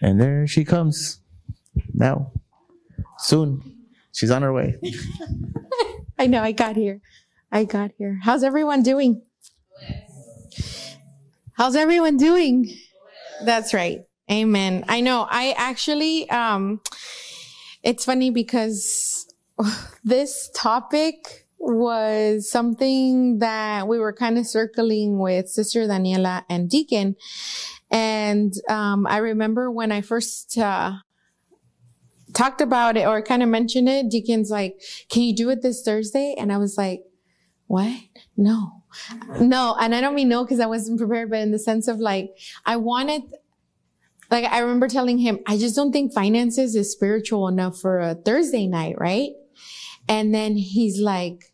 And there she comes. Now. Soon. She's on her way. I know, I got here. I got here. How's everyone doing? How's everyone doing? That's right. Amen. I know. I actually, um, it's funny because this topic was something that we were kind of circling with Sister Daniela and Deacon. And um, I remember when I first uh, talked about it or kind of mentioned it, Deacon's like, Can you do it this Thursday? And I was like, What? No. No. And I don't mean no because I wasn't prepared, but in the sense of like, I wanted, like, I remember telling him, I just don't think finances is spiritual enough for a Thursday night, right? And then he's like,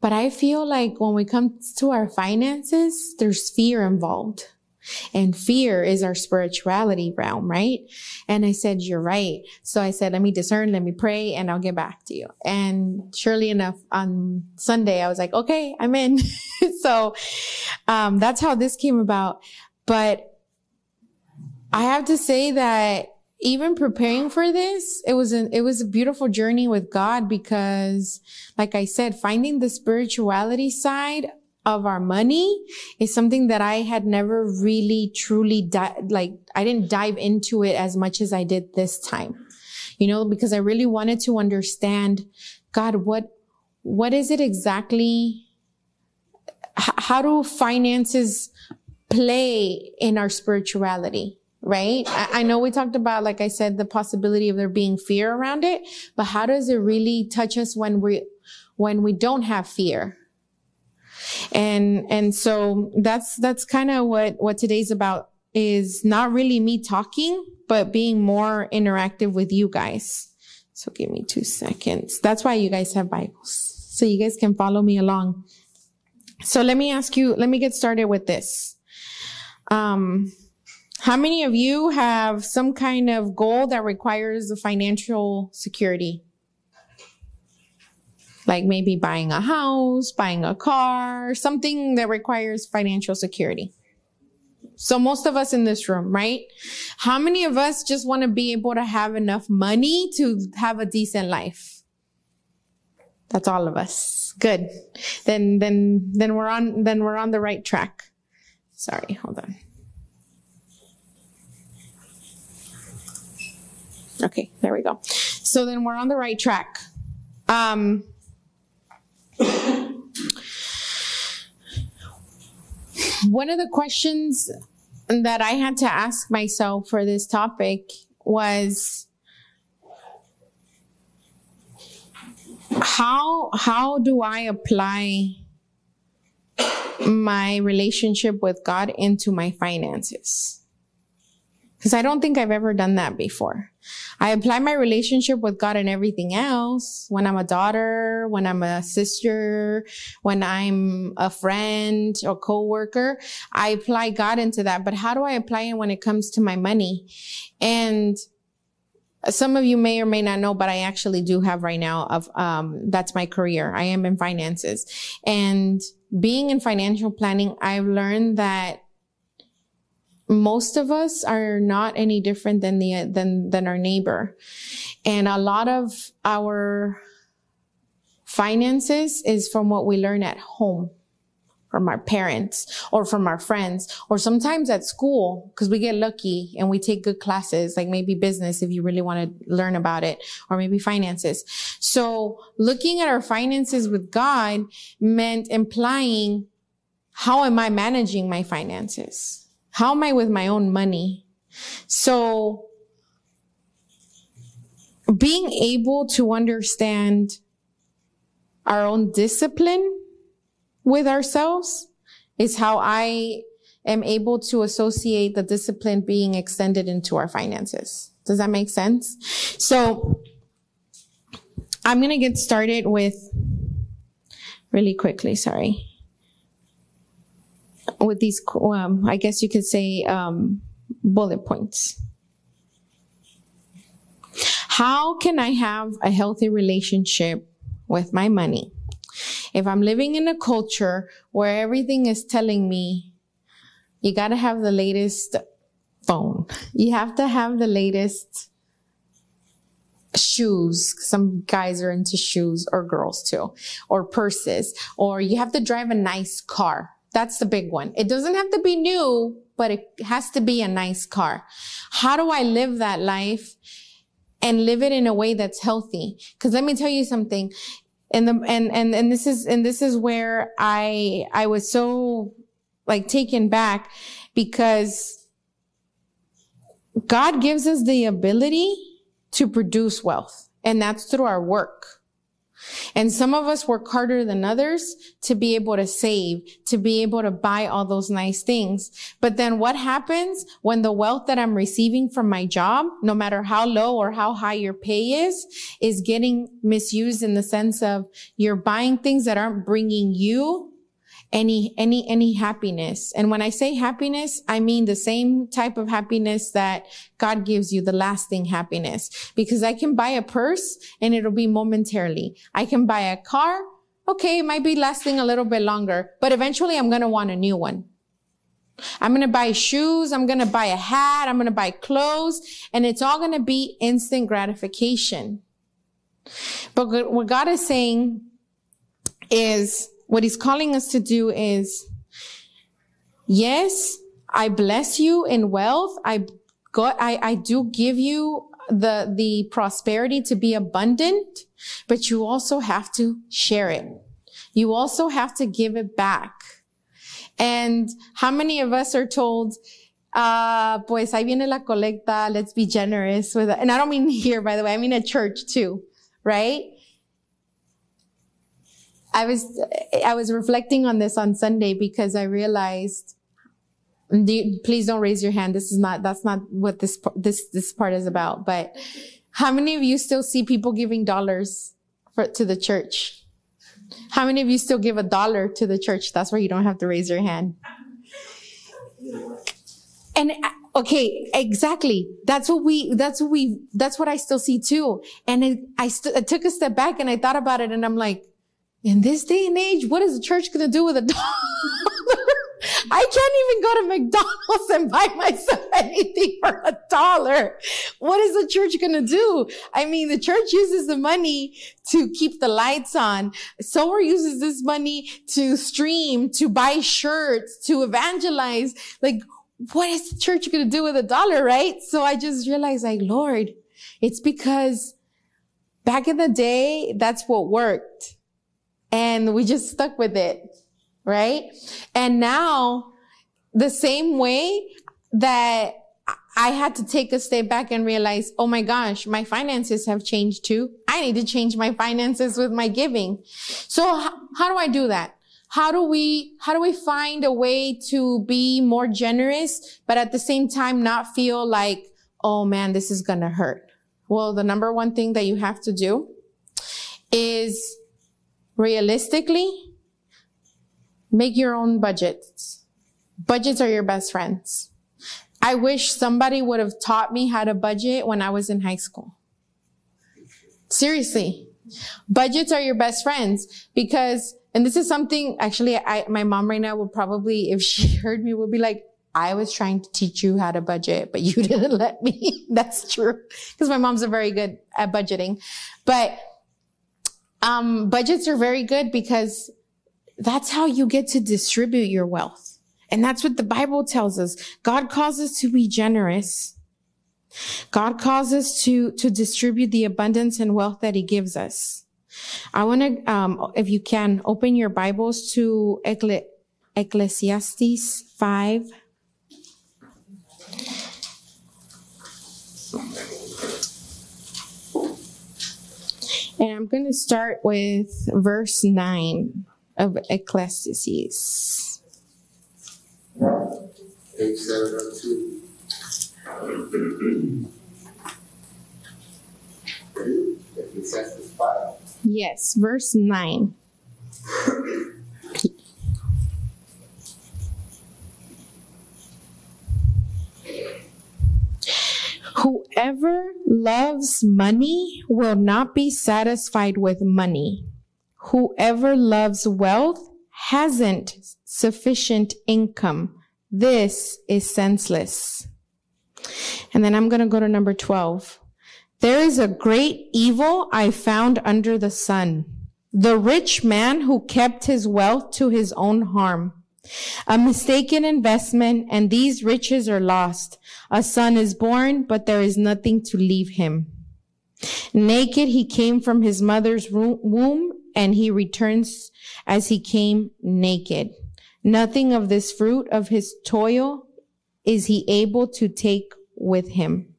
but I feel like when we come to our finances, there's fear involved. And fear is our spirituality realm, right? And I said, you're right. So I said, let me discern, let me pray, and I'll get back to you. And surely enough, on Sunday, I was like, okay, I'm in. so, um, that's how this came about. But I have to say that even preparing for this, it was an, it was a beautiful journey with God because, like I said, finding the spirituality side of our money is something that I had never really truly di- like I didn't dive into it as much as I did this time. You know, because I really wanted to understand God what what is it exactly h- how do finances play in our spirituality? right? I, I, know we talked about, like I said, the possibility of there being fear around it, but how does it really touch us when we, when we don't have fear? And, and so that's, that's kind of what, what today's about is not really me talking, but being more interactive with you guys. So give me two seconds. That's why you guys have Bibles. So you guys can follow me along. So let me ask you, let me get started with this. Um, how many of you have some kind of goal that requires a financial security? Like maybe buying a house, buying a car, something that requires financial security. So most of us in this room, right? How many of us just want to be able to have enough money to have a decent life? That's all of us. Good. Then, then, then we're on, then we're on the right track. Sorry, hold on. Okay, there we go. So then we're on the right track. Um, one of the questions that I had to ask myself for this topic was how how do I apply my relationship with God into my finances? Because I don't think I've ever done that before. I apply my relationship with God and everything else. When I'm a daughter, when I'm a sister, when I'm a friend or coworker, I apply God into that. But how do I apply it when it comes to my money? And some of you may or may not know, but I actually do have right now of, um, that's my career. I am in finances and being in financial planning, I've learned that most of us are not any different than the than than our neighbor. And a lot of our finances is from what we learn at home from our parents or from our friends or sometimes at school because we get lucky and we take good classes like maybe business if you really want to learn about it or maybe finances. So looking at our finances with god meant implying how am i managing my finances how am I with my own money? So being able to understand our own discipline with ourselves is how I am able to associate the discipline being extended into our finances. Does that make sense? So I'm going to get started with really quickly. Sorry with these, um, I guess you could say, um, bullet points. How can I have a healthy relationship with my money? If I'm living in a culture where everything is telling me you got to have the latest phone. You have to have the latest shoes. Some guys are into shoes or girls too, or purses, or you have to drive a nice car. That's the big one. It doesn't have to be new, but it has to be a nice car. How do I live that life and live it in a way that's healthy? Cause let me tell you something. And the, and, and, and this is, and this is where I, I was so like taken back because God gives us the ability to produce wealth. And that's through our work. And some of us work harder than others to be able to save, to be able to buy all those nice things. But then what happens when the wealth that I'm receiving from my job, no matter how low or how high your pay is, is getting misused in the sense of you're buying things that aren't bringing you any, any, any happiness. And when I say happiness, I mean the same type of happiness that God gives you, the lasting happiness. Because I can buy a purse and it'll be momentarily. I can buy a car. Okay, it might be lasting a little bit longer, but eventually I'm going to want a new one. I'm going to buy shoes. I'm going to buy a hat. I'm going to buy clothes and it's all going to be instant gratification. But what God is saying is what he's calling us to do is, yes, I bless you in wealth. I got, I, I do give you the, the prosperity to be abundant, but you also have to share it. You also have to give it back. And how many of us are told, uh, pues ahí viene la colecta, let's be generous with it. And I don't mean here, by the way, I mean at church too, right? I was I was reflecting on this on Sunday because I realized. please don't raise your hand. This is not. That's not what this this this part is about. But how many of you still see people giving dollars for, to the church? How many of you still give a dollar to the church? That's where you don't have to raise your hand. And okay, exactly. That's what we, that's what we, that's what I still see too. And it, I, st- I took a step back and I thought about it and I'm like, in this day and age, what is the church going to do with a dollar? I can't even go to McDonald's and buy myself anything for a dollar. What is the church going to do? I mean, the church uses the money to keep the lights on. Sower uses this money to stream, to buy shirts, to evangelize. Like, what is the church going to do with a dollar, right? So I just realized like, Lord, it's because back in the day, that's what worked and we just stuck with it, right? And now the same way that I had to take a step back and realize, oh my gosh, my finances have changed too. I need to change my finances with my giving. So how, how do I do that? How do we, how do we find a way to be more generous, but at the same time not feel like, oh man, this is going to hurt? Well, the number one thing that you have to do is realistically, make your own budgets. Budgets are your best friends. I wish somebody would have taught me how to budget when I was in high school. Seriously. Budgets are your best friends because, and this is something actually I, my mom right now would probably, if she heard me, would be like, I was trying to teach you how to budget, but you didn't let me. That's true. Because my mom's a very good at budgeting. But um, budgets are very good because that's how you get to distribute your wealth. And that's what the Bible tells us. God calls us to be generous. God calls us to, to distribute the abundance and wealth that he gives us. I want to, um, if you can, open your Bibles to Ecclesi- Ecclesiastes 5. And I'm going to start with verse 9 of Ecclesiastes. Page 702. Ecclesiastes 5. Yes, verse 9. Whoever loves money will not be satisfied with money. Whoever loves wealth hasn't sufficient income. This is senseless. And then I'm going to go to number 12. There is a great evil I found under the sun. The rich man who kept his wealth to his own harm. A mistaken investment and these riches are lost. A son is born, but there is nothing to leave him. Naked he came from his mother's womb and he returns as he came naked. Nothing of this fruit of his toil is he able to take with him.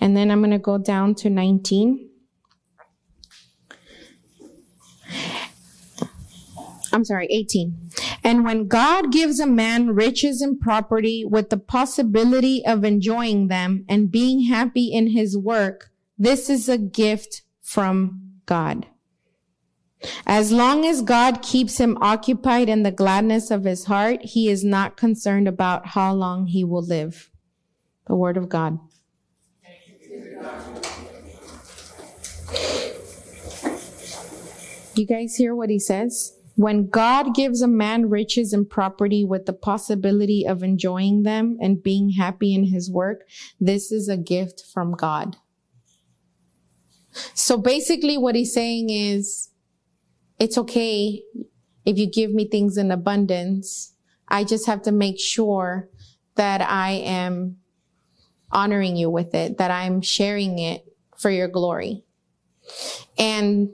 And then I'm going to go down to 19. I'm sorry, 18. And when God gives a man riches and property with the possibility of enjoying them and being happy in his work, this is a gift from God. As long as God keeps him occupied in the gladness of his heart, he is not concerned about how long he will live. The word of God. You guys hear what he says? When God gives a man riches and property with the possibility of enjoying them and being happy in his work, this is a gift from God. So basically what he's saying is, it's okay if you give me things in abundance. I just have to make sure that I am honoring you with it, that I'm sharing it for your glory. And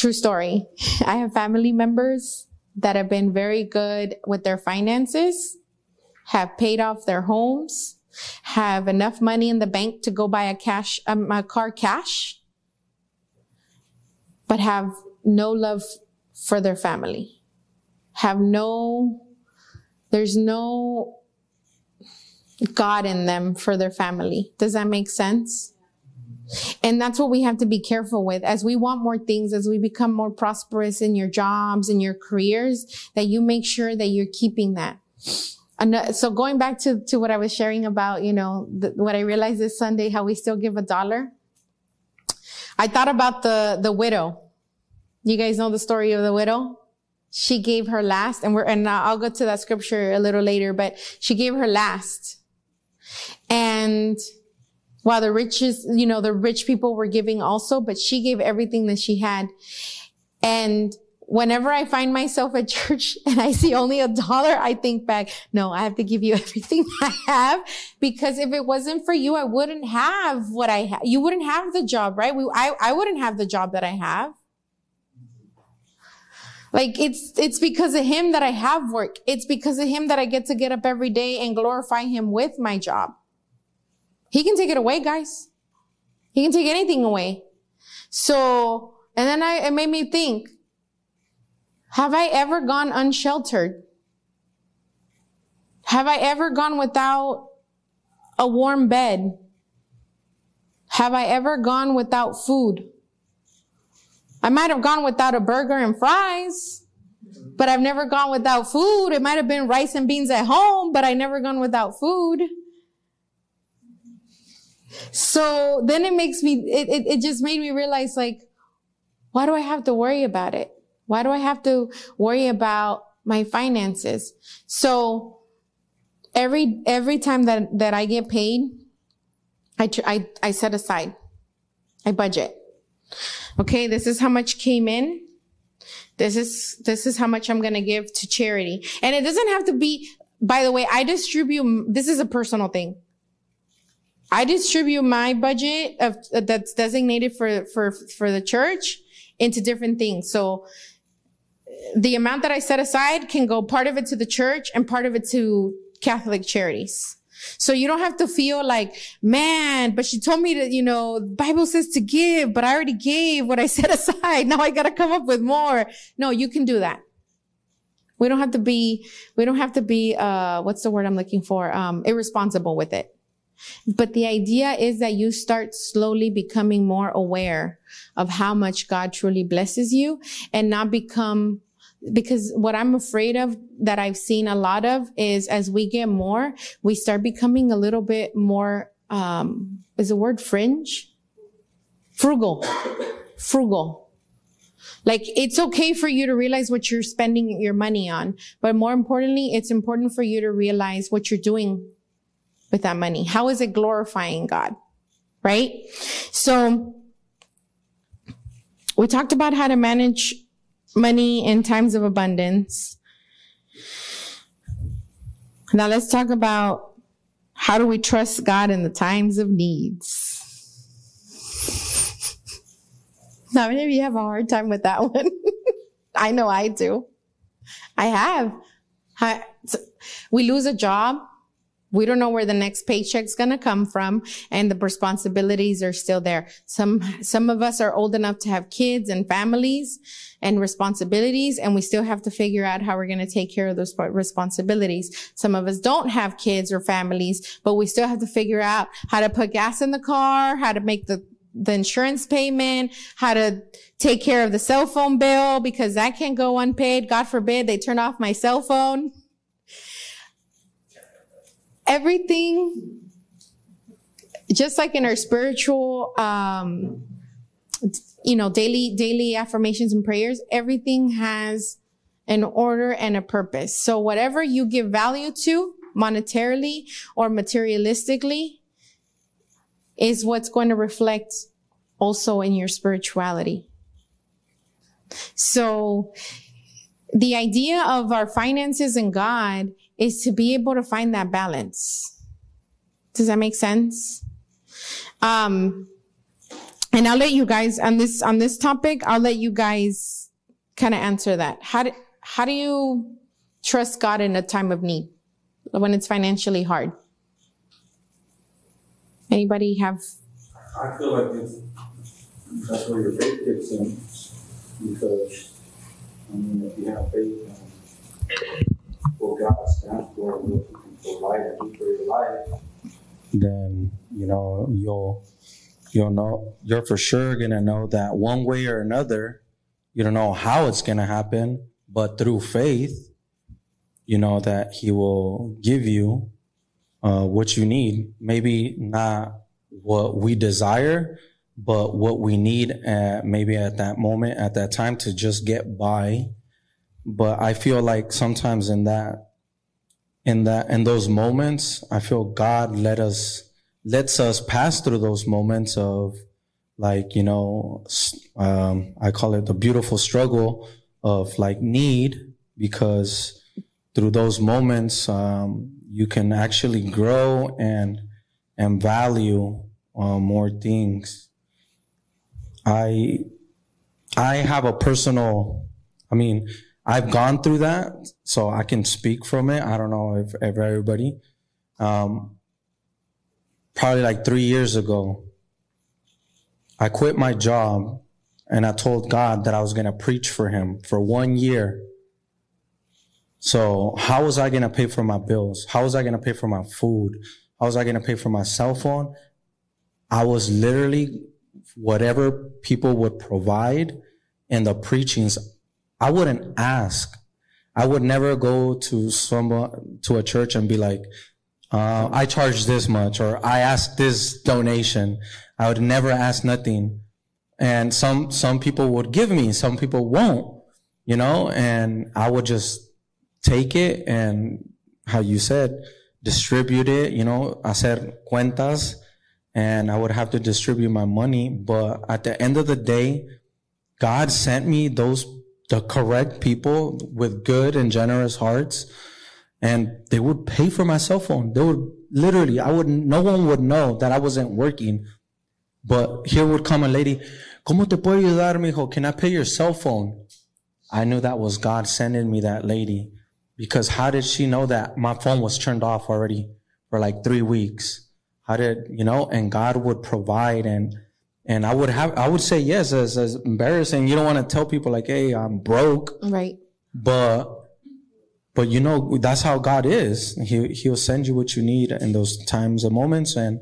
true story, I have family members that have been very good with their finances, have paid off their homes, have enough money in the bank to go buy a cash, um, a car cash, but have no love for their family, have no, there's no God in them for their family. Does that make sense? And that's what we have to be careful with as we want more things, as we become more prosperous in your jobs and your careers, that you make sure that you're keeping that. So going back to, to what I was sharing about, you know, the, what I realized this Sunday, how we still give a dollar. I thought about the, the widow. You guys know the story of the widow? She gave her last and we're, and I'll go to that scripture a little later, but she gave her last. And while the riches, you know, the rich people were giving also, but she gave everything that she had. And whenever I find myself at church and I see only a dollar, I think back, no, I have to give you everything I have because if it wasn't for you, I wouldn't have what I have. You wouldn't have the job, right? We, I, I wouldn't have the job that I have. Like it's, it's because of him that I have work. It's because of him that I get to get up every day and glorify him with my job. He can take it away, guys. He can take anything away. So, and then I, it made me think, have I ever gone unsheltered? Have I ever gone without a warm bed? Have I ever gone without food? I might have gone without a burger and fries, but I've never gone without food. It might have been rice and beans at home, but I never gone without food. So then it makes me, it, it, it just made me realize like, why do I have to worry about it? Why do I have to worry about my finances? So every, every time that, that I get paid, I, tr- I, I set aside, I budget. Okay, this is how much came in. This is, this is how much I'm going to give to charity. And it doesn't have to be, by the way, I distribute, this is a personal thing. I distribute my budget of, that's designated for, for, for the church into different things. So the amount that I set aside can go part of it to the church and part of it to Catholic charities. So you don't have to feel like, man, but she told me that, you know, Bible says to give, but I already gave what I set aside. Now I got to come up with more. No, you can do that. We don't have to be, we don't have to be, uh, what's the word I'm looking for? Um, irresponsible with it. But the idea is that you start slowly becoming more aware of how much God truly blesses you and not become because what I'm afraid of that I've seen a lot of is as we get more, we start becoming a little bit more, um, is the word fringe? Frugal. Frugal. Like it's okay for you to realize what you're spending your money on, but more importantly, it's important for you to realize what you're doing with that money? How is it glorifying God? Right? So we talked about how to manage money in times of abundance. Now let's talk about how do we trust God in the times of needs? How many of you have a hard time with that one? I know I do. I have. I, we lose a job. We don't know where the next paycheck's going to come from and the responsibilities are still there. Some, some of us are old enough to have kids and families and responsibilities and we still have to figure out how we're going to take care of those responsibilities. Some of us don't have kids or families, but we still have to figure out how to put gas in the car, how to make the the insurance payment, how to take care of the cell phone bill because that can't go unpaid. God forbid they turn off my cell phone. Everything, just like in our spiritual, um, you know, daily, daily affirmations and prayers, everything has an order and a purpose. So whatever you give value to monetarily or materialistically, is what's going to reflect also in your spirituality. So the idea of our finances and God is to be able to find that balance. Does that make sense? Um, and I'll let you guys on this, on this topic, I'll let you guys kind of answer that. How do, how do you trust God in a time of need when it's financially hard? Anybody have? I feel like that's where your faith kicks in, because, I mean, if you have faith in God stands for, provide and for your life, then, you know, you'll, you'll know, you're for sure gonna know that one way or another, you don't know how it's gonna happen, but through faith, you know that He will give you uh, what you need. Maybe not what we desire, but what we need at, maybe at that moment, at that time to just get by. But I feel like sometimes in that, in that, in those moments, I feel God let us, lets us pass through those moments of like, you know, um, I call it the beautiful struggle of like need because through those moments, um, you can actually grow and and value uh, more things. I I have a personal. I mean, I've gone through that, so I can speak from it. I don't know if, if everybody. Um, probably like three years ago, I quit my job and I told God that I was going to preach for Him for one year so how was I going to pay for my bills? How was I going to pay for my food? How was I going to pay for my cell phone? I was literally whatever people would provide in the preachings. I wouldn't ask. I would never go to someone, to a church and be like, uh, I charge this much or I ask this donation. I would never ask nothing. And some, some people would give me, some people won't, you know, and I would just take it and how you said, distribute it, you know, hacer cuentas and I would have to distribute my money. But at the end of the day, God sent me those, the correct people with good and generous hearts and they would pay for my cell phone. They would literally, I would, no one would know that I wasn't working. But here would come a lady, ¿Cómo te puedo ayudar, mijo? Can I pay your cell phone? I knew that was God sending me that lady. Because how did she know that my phone was turned off already for like three weeks? How did, you know, and God would provide and, and I would have, I would say yes as, as embarrassing. You don't want to tell people like, Hey, I'm broke. Right. But, but you know, that's how God is. He, he'll send you what you need in those times and moments. And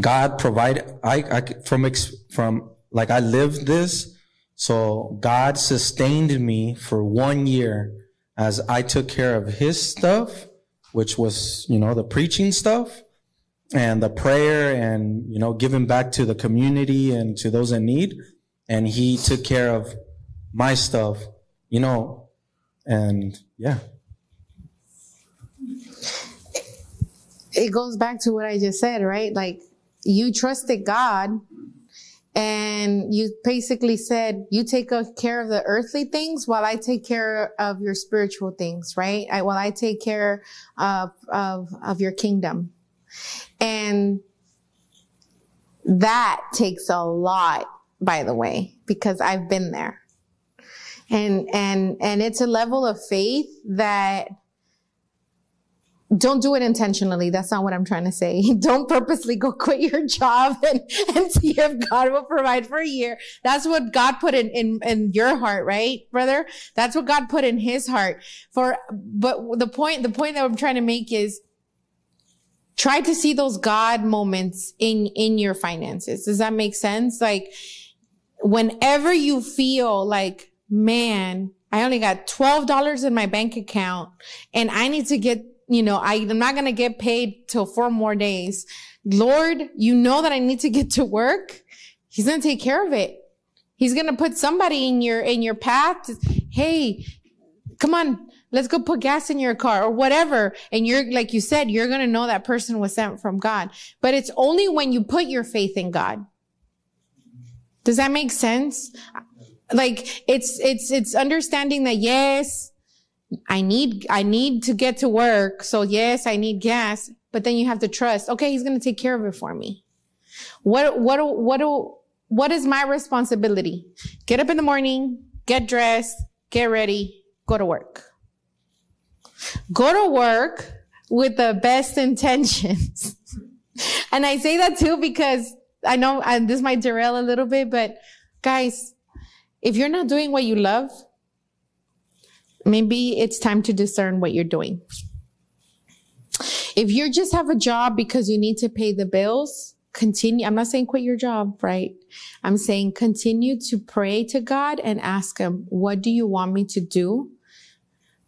God provide, I, I, from, from, like I lived this. So God sustained me for one year as I took care of his stuff, which was, you know, the preaching stuff and the prayer and, you know, giving back to the community and to those in need. And he took care of my stuff, you know, and yeah. it goes back to what I just said, right? Like you trusted God and you basically said, you take care of the earthly things while I take care of your spiritual things, right? I, while I take care of, of, of your kingdom. And that takes a lot, by the way, because I've been there. And, and, and it's a level of faith that don't do it intentionally. That's not what I'm trying to say. Don't purposely go quit your job and, and see if God will provide for a year. That's what God put in, in, in your heart, right, brother? That's what God put in his heart for, but the point, the point that I'm trying to make is try to see those God moments in, in your finances. Does that make sense? Like whenever you feel like, man, I only got $12 in my bank account and I need to get you know, I, I'm not going to get paid till four more days. Lord, you know that I need to get to work. He's going to take care of it. He's going to put somebody in your, in your path. To, hey, come on. Let's go put gas in your car or whatever. And you're, like you said, you're going to know that person was sent from God. But it's only when you put your faith in God. Does that make sense? Like it's, it's, it's understanding that yes, I need, I need to get to work. So yes, I need gas, but then you have to trust, okay, he's going to take care of it for me. What, what, what, what is my responsibility? Get up in the morning, get dressed, get ready, go to work. Go to work with the best intentions. and I say that too because I know I, this might derail a little bit, but guys, if you're not doing what you love, maybe it's time to discern what you're doing. If you just have a job because you need to pay the bills, continue. I'm not saying quit your job, right? I'm saying continue to pray to God and ask Him, what do you want me to do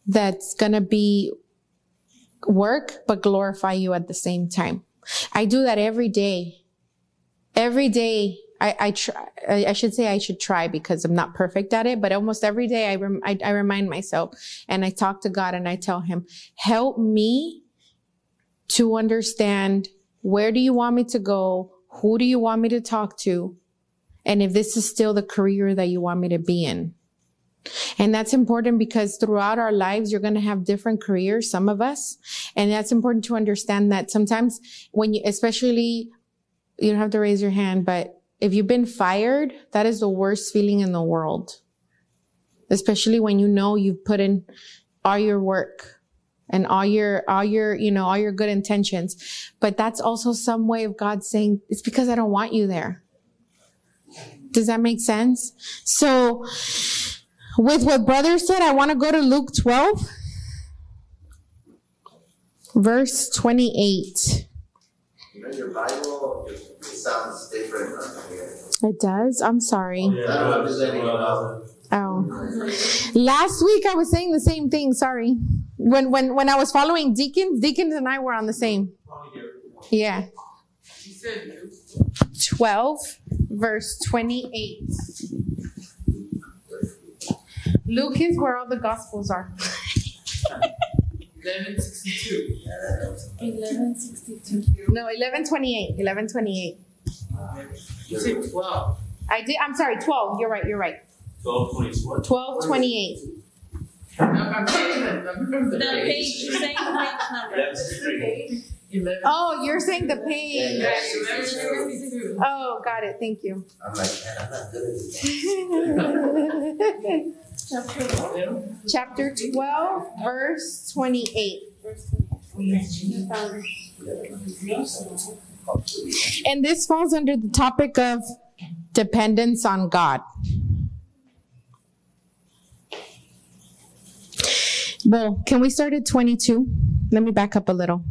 that's going to be work, but glorify you at the same time? I do that every day. Every day I, I try, I should say I should try because I'm not perfect at it, but almost every day I, rem, I, I remind myself and I talk to God and I tell him, help me to understand where do you want me to go? Who do you want me to talk to? And if this is still the career that you want me to be in. And that's important because throughout our lives, you're going to have different careers, some of us. And that's important to understand that sometimes when you, especially, you don't have to raise your hand, but if you've been fired, that is the worst feeling in the world. Especially when you know you've put in all your work and all your, all your, you know, all your good intentions. But that's also some way of God saying, it's because I don't want you there. Does that make sense? So with what brother said, I want to go to Luke 12, verse 28. You know, your Bible, it sounds different on here. It does? I'm sorry. I'm just letting you know. Oh. Last week I was saying the same thing, sorry. When when when I was following Deacons, Deacons and I were on the same. Yeah. 12 verse 28. Luke is where all the gospels are. Eleven sixty-two. Eleven sixty-two. No, eleven twenty-eight. Eleven twenty-eight. You said twelve. I did. I'm sorry. Twelve. You're right. You're right. Twelve twenty-one. Twelve twenty-eight. I'm, I'm taking the the The page. page, you're saying the page number. Eleven. Oh, you're saying the page. Yeah, eleven sixty-two. Oh, got it. Thank you. I'm like, man, I'm not good Chapter twelve, verse twenty-eight. And this falls under the topic of dependence on God. Well, can we start at 22? Let me back up a little.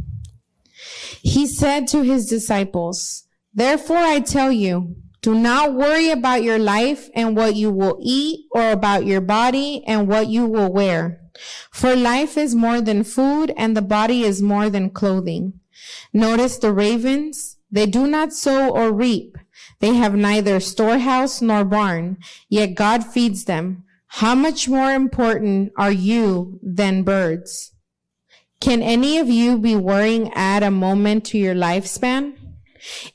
He said to his disciples, Therefore I tell you, do not worry about your life and what you will eat or about your body and what you will wear. For life is more than food and the body is more than clothing. Notice the ravens. They do not sow or reap. They have neither storehouse nor barn, yet God feeds them. How much more important are you than birds? Can any of you be worrying at a moment to your lifespan?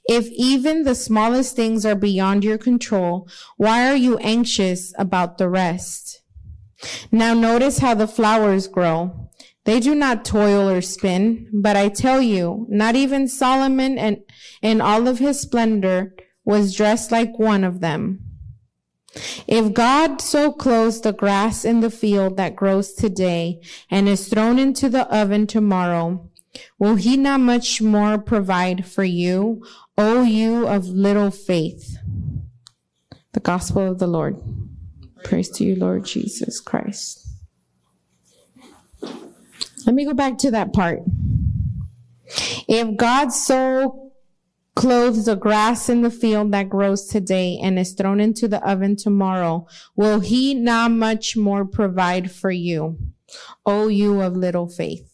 If even the smallest things are beyond your control, why are you anxious about the rest? Now notice how the flowers grow. They do not toil or spin, but I tell you, not even Solomon and in all of his splendor was dressed like one of them. If God so clothes the grass in the field that grows today and is thrown into the oven tomorrow, will he not much more provide for you, O you of little faith? The gospel of the Lord. Praise to you, Lord Jesus Christ. Let me go back to that part. If God so clothes the grass in the field that grows today and is thrown into the oven tomorrow, will he not much more provide for you, O you of little faith?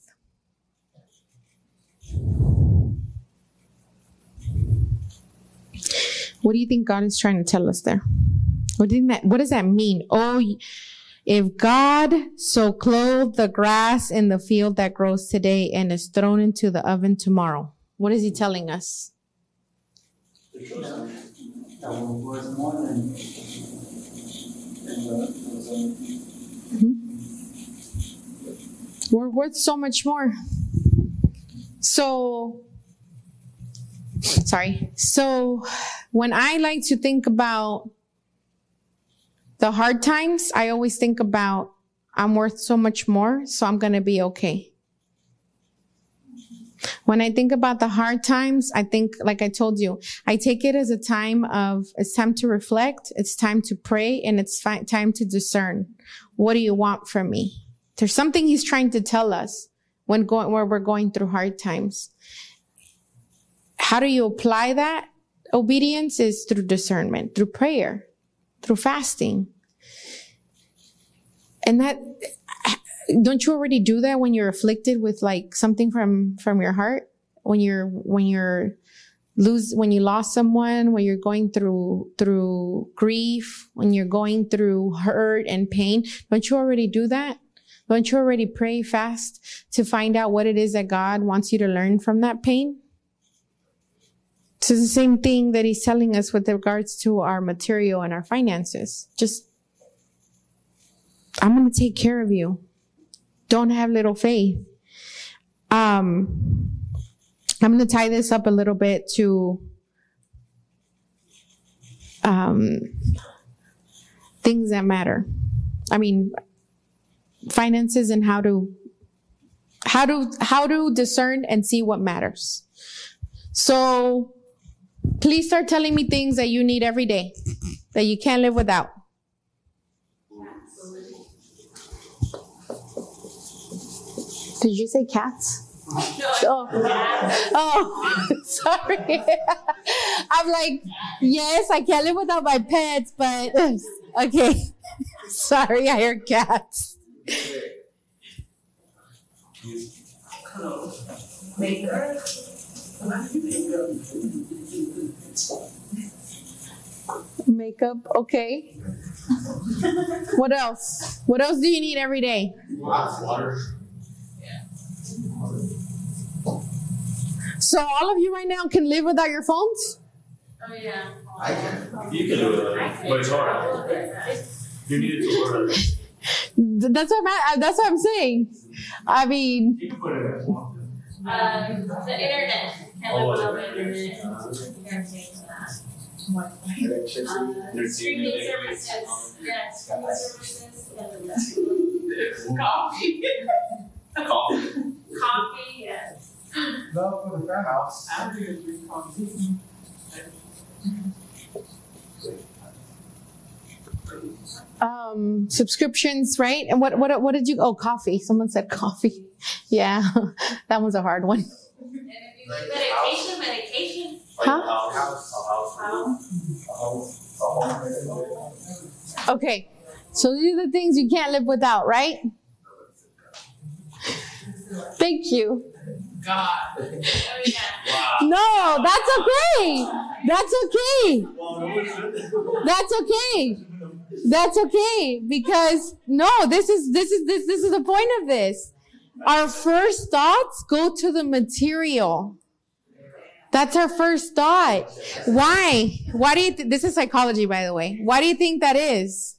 What do you think God is trying to tell us there? What do you think that, what does that mean? Oh, if God so clothed the grass in the field that grows today and is thrown into the oven tomorrow, what is he telling us? That we're worth more than, than the, the mm-hmm. We're worth so much more. So, sorry. So, when I like to think about the hard times, I always think about I'm worth so much more, so I'm going to be okay. When I think about the hard times, I think, like I told you, I take it as a time of, it's time to reflect, it's time to pray, and it's fi- time to discern. What do you want from me? There's something he's trying to tell us when going, where we're going through hard times. How do you apply that? Obedience is through discernment, through prayer, through fasting. And that, don't you already do that when you're afflicted with like something from, from your heart? When you're, when you're lose, when you lost someone, when you're going through, through grief, when you're going through hurt and pain, don't you already do that? Don't you already pray fast to find out what it is that God wants you to learn from that pain? It's the same thing that he's telling us with regards to our material and our finances. Just, I'm going to take care of you. Don't have little faith. Um, I'm going to tie this up a little bit to, um, things that matter. I mean, finances and how to, how to, how to discern and see what matters. So, Please start telling me things that you need every day that you can't live without. Did you say cats? Oh, oh sorry. I'm like, yes, I can't live without my pets, but okay. sorry, I heard cats. Maker. Makeup, okay. What else? What else do you need every day? Water. So all of you right now can live without your phones? Oh, yeah. I can. You can do it, but it's hard. You need it to work. Th- That's what I'm, that's what I'm saying. I mean, You can put it at one. Um, the internet. Can't Oh, live without okay. the internet. Can't change that. Electricity. Uh, Streaming services, yeah, streaming services, Coffee. Coffee. coffee, yes. No, for the fair house. I don't even drink coffee. Um, subscriptions, right? And what, what, what did you, oh, coffee. Someone said coffee. Yeah, that one's a hard one. And if you medication, medication, Huh? House. house. A home, a home. Okay. So these are the things you can't live without, right? Thank you. God. Oh, yeah. Wow. No, that's okay. That's okay. That's okay. That's okay because no, this is this is this this is the point of this. Our first thoughts go to the material. That's our first thought. Why? Why do you, th- this is psychology, by the way. Why do you think that is?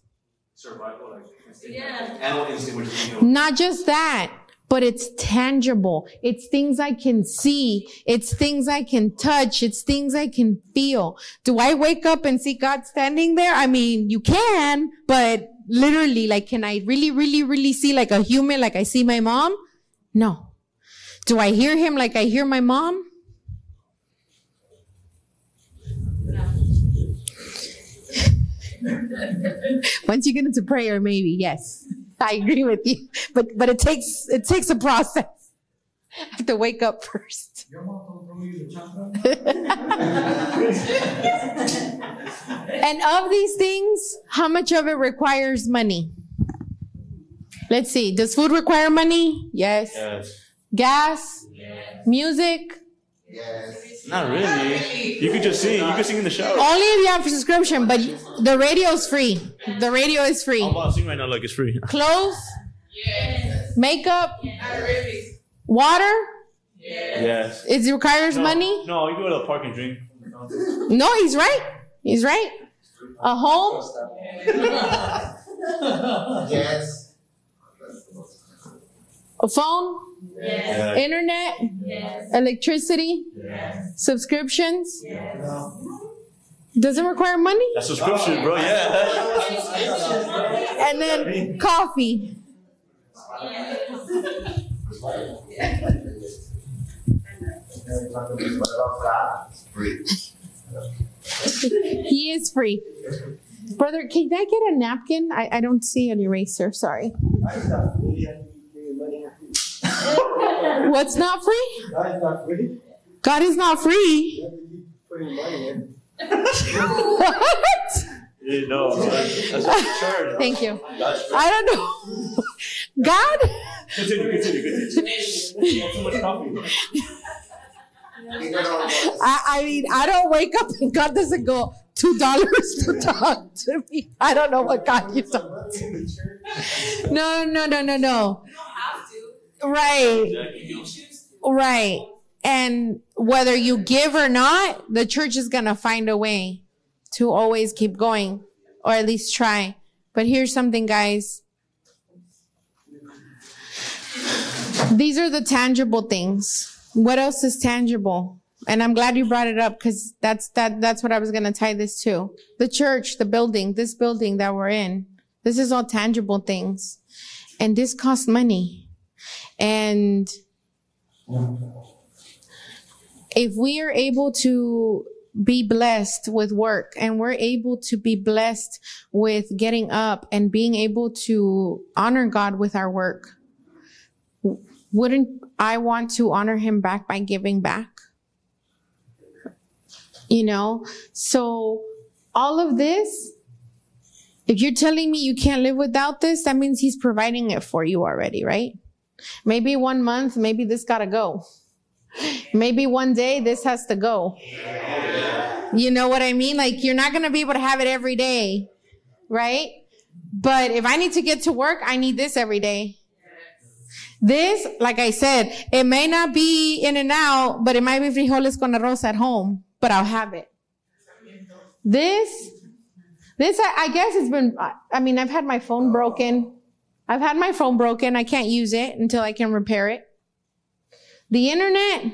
Survival. Yeah. Animal instinct, which is, you know. Not just that, but it's tangible. It's things I can see. It's things I can touch. It's things I can feel. Do I wake up and see God standing there? I mean, you can, but literally, like, can I really, really, really see like a human, like I see my mom? No. Do I hear him like I hear my mom? Once you get into prayer, maybe, yes. I agree with you. But but it takes it takes a process. I have to wake up first. Your mom don't throw you the chancla? And of these things, how much of it requires money? Let's see. Does food require money? Yes. Yes. Gas? Yes. Music? Yes. Not really. You could just sing. You could sing in the shower. Only if you have a subscription, but the radio is free. The radio is free. I'm about to sing right now like it's free. Clothes? Yes. Makeup? Not really. Water? Yes. It requires No, money? No, you go to the park and drink. No, he's right. He's right. A home? Yes. A phone? Yeah. Internet? Yes. Electricity? Yes. Subscriptions? Does it require money? That's subscription, bro. Yeah. And then coffee. What about God? It's free. He is free. Brother, can I get a napkin? I, I don't see an eraser. Sorry. What's not free? God is not free. God is not free. Putting money what? Yeah, no. That's that's church. Thank you. I don't know. God? Continue, continue, continue. Too much coffee. You know, I, I mean, I don't wake up and God doesn't go, two dollars to talk to me. I don't know what God you talk to. No, no, no, no, no. You don't have to. Right. Right. And whether you give or not, the church is going to find a way to always keep going or at least try. But here's something, guys. These are the tangible things. What else is tangible? And I'm glad you brought it up because that's that that's what I was going to tie this to. The church, the building, this building that we're in. This is all tangible things. And this costs money. And if we are able to be blessed with work and we're able to be blessed with getting up and being able to honor God with our work, wouldn't I want to honor him back by giving back? You know, so all of this, if you're telling me you can't live without this, that means he's providing it for you already, right? Maybe one month, maybe this gotta go. Maybe one day this has to go. You know what I mean? Like you're not going to be able to have it every day, right? But if I need to get to work, I need this every day. This, like I said, it may not be in and out, but it might be frijoles con arroz at home, but I'll have it. This, this, I, guess it's been, I mean, I've had my phone broken. I've had my phone broken. I can't use it until I can repair it. The internet,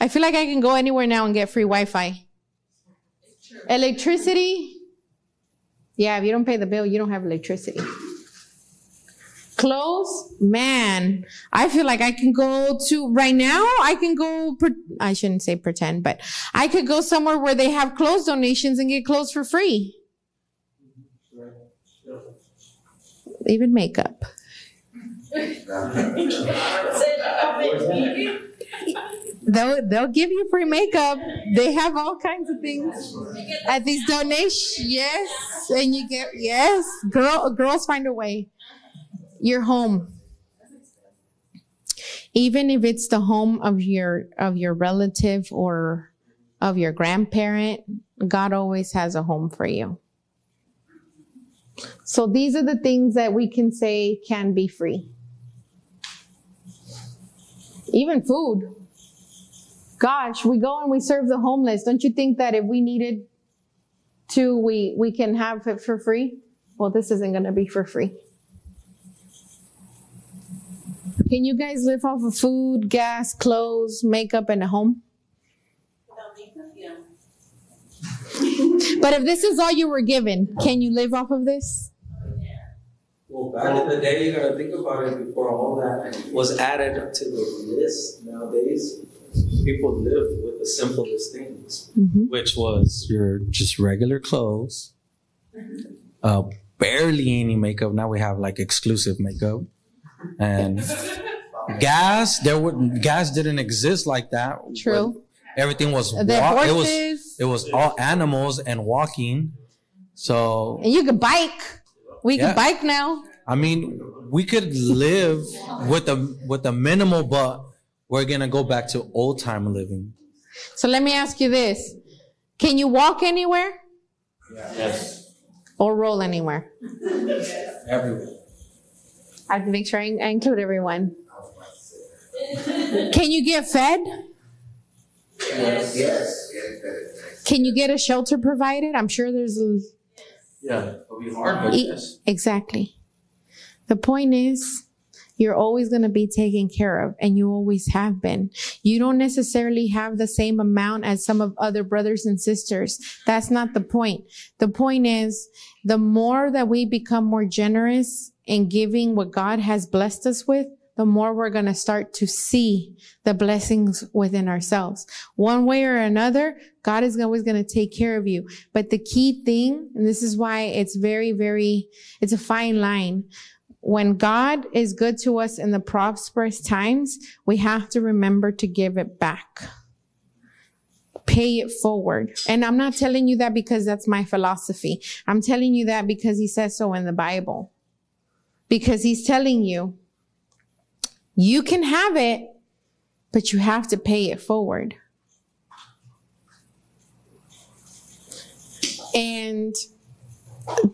I feel like I can go anywhere now and get free Wi-Fi. Electricity, yeah, if you don't pay the bill, you don't have electricity. Clothes, man, I feel like I can go to right now. I can go. I shouldn't say pretend, but I could go somewhere where they have clothes donations and get clothes for free. Even makeup. They'll they'll give you free makeup. They have all kinds of things at these donations. Yes, and you get yes. Girl, girls find a way. Your home, even if it's the home of your of your relative or of your grandparent, God always has a home for you. So these are the things that we can say can be free. Even food. Gosh, we go and we serve the homeless. Don't you think that if we needed to, we, we can have it for free? Well, this isn't going to be for free. Can you guys live off of food, gas, clothes, makeup, and a home? Without makeup, yeah. But if this is all you were given, can you live off of this? Well, back in the day, you gotta think about it before all that was added to the list. Nowadays, people lived with the simplest things, Mm-hmm. which was your just regular clothes, uh, barely any makeup. Now we have like exclusive makeup and gas. There were gas didn't exist like that. True. Everything was The wa- it was horses, it was all animals and walking. So and you could bike. We Yeah. could bike now. I mean, we could live with a with a minimal, but we're gonna go back to old time living. So let me ask you this: Can you walk anywhere Yes. or roll anywhere? Everywhere. I have to make sure I, I include everyone. Can you get fed? Yes, yes, getting better. Can you get a shelter provided? I'm sure there's a, Yeah, it'll be hard, but E- yes. exactly. The point is, you're always going to be taken care of, and you always have been. You don't necessarily have the same amount as some of other brothers and sisters. That's not the point. The point is, the more that we become more generous in giving what God has blessed us with, the more we're going to start to see the blessings within ourselves. One way or another, God is always going to take care of you. But the key thing, and this is why it's very, very, it's a fine line. When God is good to us in the prosperous times, we have to remember to give it back. Pay it forward. And I'm not telling you that because that's my philosophy. I'm telling you that because he says so in the Bible. Because he's telling you, you can have it, but you have to pay it forward. And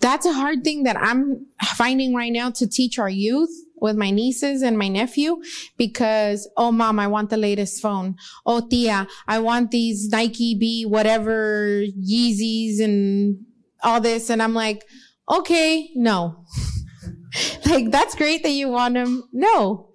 that's a hard thing that I'm finding right now to teach our youth with my nieces and my nephew because, oh, mom, I want the latest phone. Oh, tia, I want these Nike B, whatever, Yeezys and all this. And I'm like, okay, no. like, that's great that you want them. No.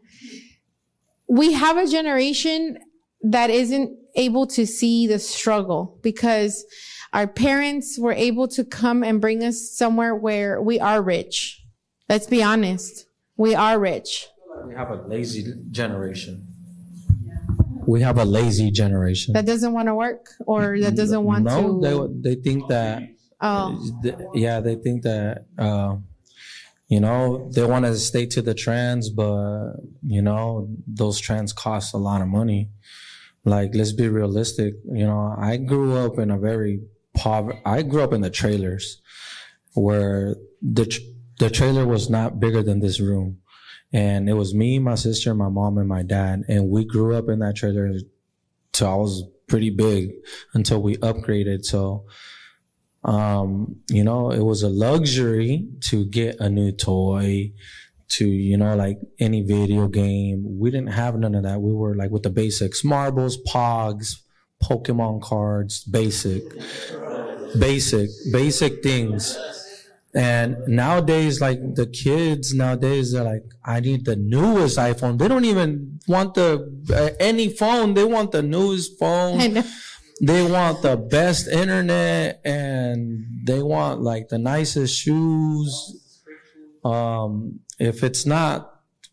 We have a generation that isn't able to see the struggle because our parents were able to come and bring us somewhere where we are rich. Let's be honest. We are rich. We have a lazy generation. We have a lazy generation. That doesn't want to work or that doesn't want no, to. they they think that. oh, Yeah, they think that. Uh, you know, they want to stay to the trends, but you know, those trends cost a lot of money. Like, let's be realistic. You know, I grew up in a very pover. I grew up in the trailers, where the tr- the trailer was not bigger than this room, and it was me, my sister, my mom, and my dad, and we grew up in that trailer till I was pretty big until we upgraded. So, um, you know, it was a luxury to get a new toy, to, you know, like any video game. We didn't have none of that. We were like with the basics, marbles, pogs, Pokemon cards, basic, basic, basic things. And nowadays, like the kids nowadays, they're like, I need the newest iPhone. They don't even want the uh, any phone. They want the newest phone I know. They want the best internet and they want like the nicest shoes. Um if it's not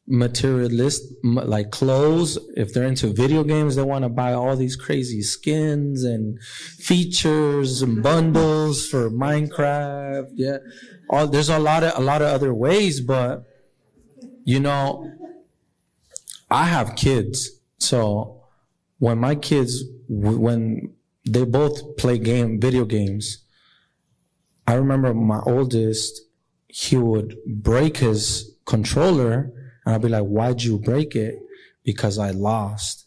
materialist like clothes if they're into video games they want to buy all these crazy skins and features and bundles for minecraft yeah. All there's a lot of a lot of other ways but you know i have kids. So when my kids when they both play game video games. I remember my oldest he would break his controller and i'd be like why'd you break it? Because i lost.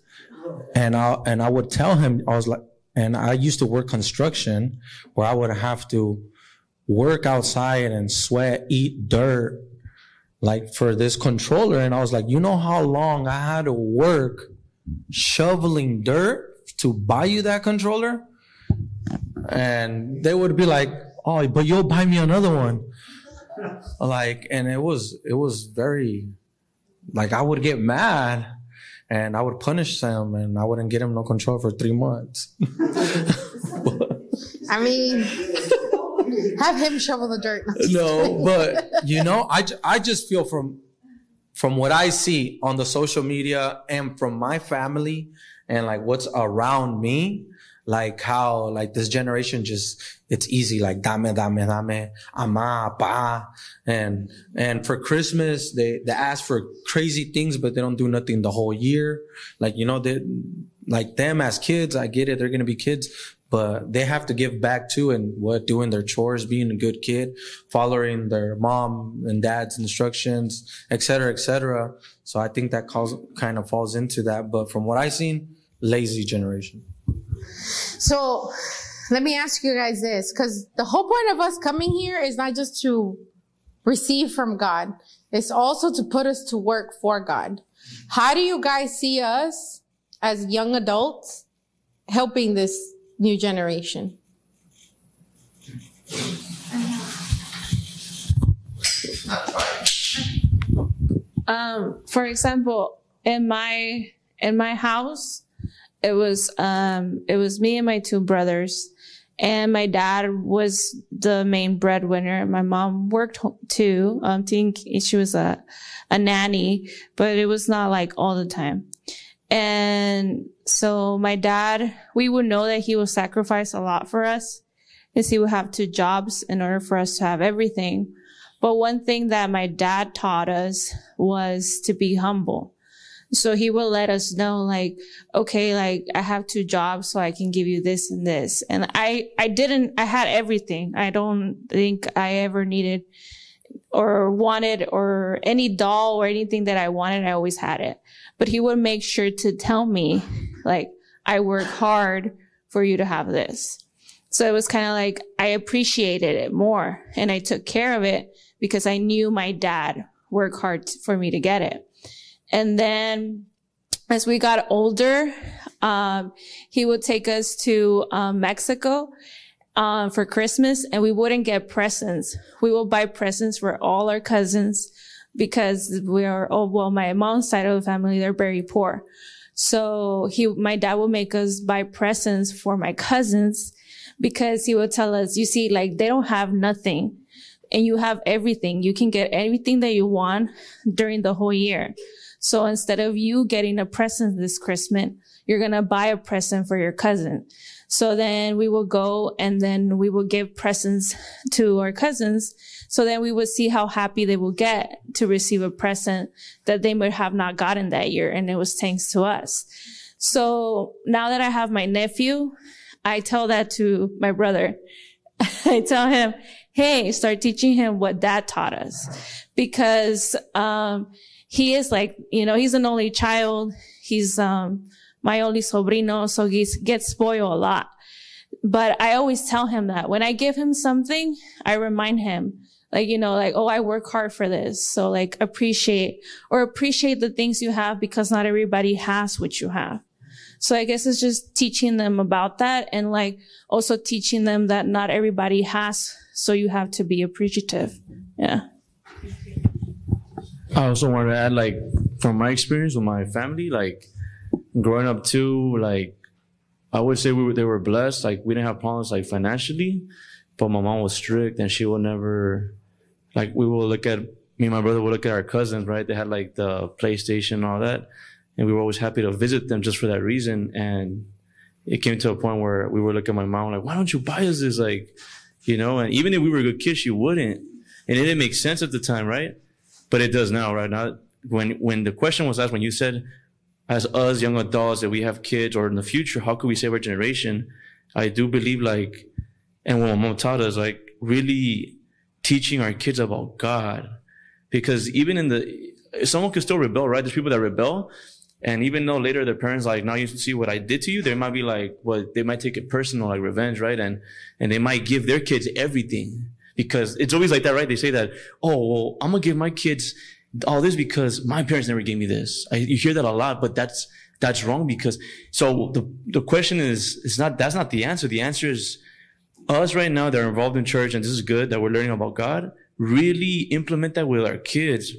And i and i would tell him i was like and i used to work construction where i would have to work outside and sweat eat dirt like for this controller. And i was like you know how long i had to work shoveling dirt to buy you that controller. And they would be like, "Oh, but you'll buy me another one." Like, and it was it was very like I would get mad and I would punish them and I wouldn't get him no control for three months. I mean, have him shovel the dirt. no, but you know, I, I just feel from from what I see on the social media and from my family and like what's around me, like how like this generation just it's easy like dame dame dame ama pa and and for Christmas they they ask for crazy things but they don't do nothing the whole year. Like you know they like them as kids I get it they're gonna be kids but they have to give back too and what doing their chores being a good kid following their mom and dad's instructions et cetera et cetera. So I think that calls, kind of falls into that but from what I seen lazy generation So let me ask you guys this, because the whole point of us coming here is not just to receive from God. It's also to put us to work for God. How do you guys see us as young adults helping this new generation? Um, for example, in my in my house, it was um it was me and my two brothers, and my dad was the main breadwinner. My mom worked too. Um, think she was a a nanny, but it was not like all the time. And so my dad, we would know that he would sacrifice a lot for us, because he would have two jobs in order for us to have everything. But one thing that my dad taught us was to be humble. So he will let us know, like, okay, like I have two jobs, so I can give you this and this. And I, I didn't, I had everything. I don't think I ever needed or wanted or any doll or anything that I wanted. I always had it. But he would make sure to tell me, like, I work hard for you to have this. So it was kind of like I appreciated it more and I took care of it because I knew my dad worked hard for me to get it. And then as we got older, um, he would take us to um, Mexico um, for Christmas and we wouldn't get presents. We would buy presents for all our cousins because we are, oh, well, my mom's side of the family, they're very poor. So he, my dad would make us buy presents for my cousins because he would tell us, you see, like they don't have nothing and you have everything. You can get everything that you want during the whole year. So instead of you getting a present this Christmas, you're going to buy a present for your cousin. So then we will go and then we will give presents to our cousins. So then we would see how happy they will get to receive a present that they might have not gotten that year. And it was thanks to us. So now that I have my nephew, I tell that to my brother. I tell him, Hey, start teaching him what dad taught us because, um, he is like, you know, he's an only child. He's, um, my only sobrino. So he gets spoiled a lot. But I always tell him that when I give him something, I remind him, like, you know, like, oh, I work hard for this. So like appreciate or appreciate the things you have because not everybody has what you have. So I guess it's just teaching them about that and like also teaching them that not everybody has. So you have to be appreciative. Yeah. I also wanted to add, like, from my experience with my family, like, growing up too, like, I would say we were, they were blessed. Like, we didn't have problems, like, financially, but my mom was strict and she would never, like, we will look at, me and my brother would look at our cousins, right? They had, like, the PlayStation and all that. And we were always happy to visit them just for that reason. And it came to a point where we were looking at my mom, like, why don't you buy us this? Like, you know, and even if we were good kids, she wouldn't. And it didn't make sense at the time, right? But it does now, right? Now, when when the question was asked, when you said, as us young adults that we have kids, or in the future, how could we save our generation? I do believe like, and what my mom taught us, like really teaching our kids about God, because even in the someone could still rebel, right? There's people that rebel, and even though later their parents like now you see what I did to you, they might be like, well, they might take it personal, like revenge, right? And and they might give their kids everything because it's always like that, right? They say that, oh, well, I'm gonna give my kids all this because my parents never gave me this. I, you hear that a lot, but that's that's wrong because so the the question is it's not that's not the answer. The answer is us right now that are involved in church and this is good that we're learning about God. Really implement that with our kids.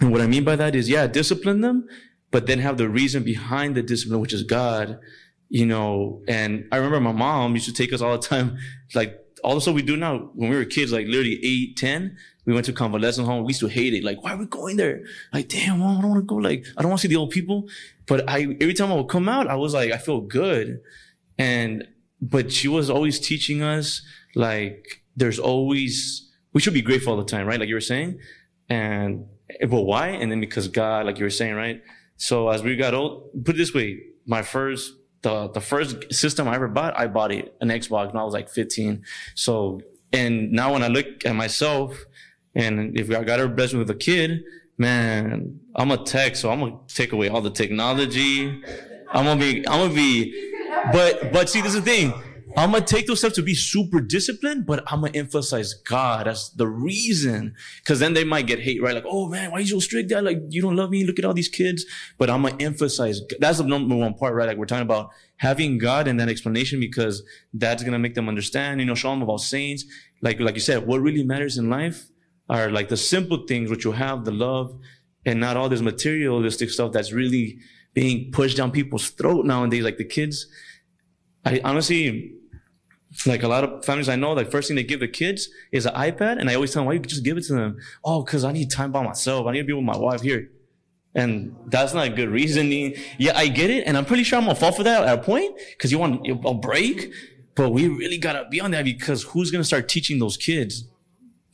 And what I mean by that is, yeah, discipline them, but then have the reason behind the discipline, which is God, you know. And I remember my mom used to take us all the time, like all the stuff we do now when we were kids, like literally eight, ten. We went to convalescent home. We used to hate it. Like, why are we going there? Like, damn, mom, I don't want to go. Like, I don't want to see the old people. But I, every time I would come out, I was like, I feel good. And, but she was always teaching us, like, there's always, we should be grateful all the time, right? Like you were saying. And, but why? And then because God, like you were saying, right? So as we got old, put it this way, my first, the, the first system I ever bought, I bought it, an Xbox when I was like 15. So, and now when I look at myself, and if I got her blessed with a kid, man, I'm a tech, so I'm gonna take away all the technology. I'm gonna be, I'm gonna be, but, but see, this is the thing. I'm gonna take those steps to be super disciplined, but I'm gonna emphasize God as the reason. Cause then they might get hate, right? Like, oh man, why you so strict? Dad? Like, you don't love me. Look at all these kids. But I'm gonna emphasize, that's the number one part, right? Like we're talking about having God in that explanation because that's gonna make them understand, you know, show them about saints. Like, like you said, what really matters in life are like the simple things which you have, the love, and not all this materialistic stuff that's really being pushed down people's throat nowadays. Like the kids, I honestly, like a lot of families I know, like first thing they give the kids is an iPad, and I always tell them, why you just give it to them? Oh, because I need time by myself. I need to be with my wife here. And that's not a good reasoning. Yeah, I get it, and I'm pretty sure I'm gonna fall for that at a point because you want a break. But we really gotta be on that because who's gonna start teaching those kids?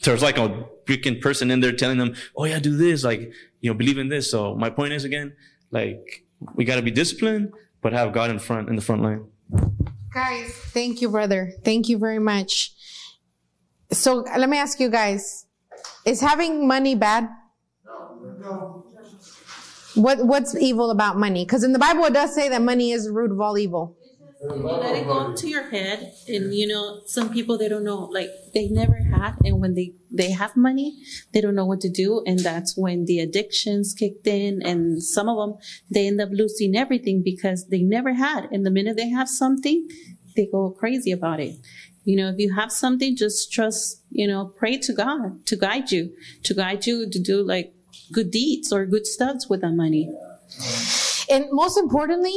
There's like a freaking person in there telling them, "Oh yeah, do this," like you know, believe in this. So my point is again, like we gotta be disciplined, but have God in front in the front line. Guys, thank you, brother. Thank you very much. So let me ask you guys, is having money bad? No. What what's evil about money? Because in the Bible it does say that money is the root of all evil. You let it go into your head, and you know some people they don't know, like they never had, and when they they have money, they don't know what to do, and that's when the addictions kicked in, and some of them they end up losing everything because they never had, and the minute they have something, they go crazy about it. You know, if you have something, just trust, you know, pray to God to guide you, to guide you to do like good deeds or good stuff with that money. And most importantly,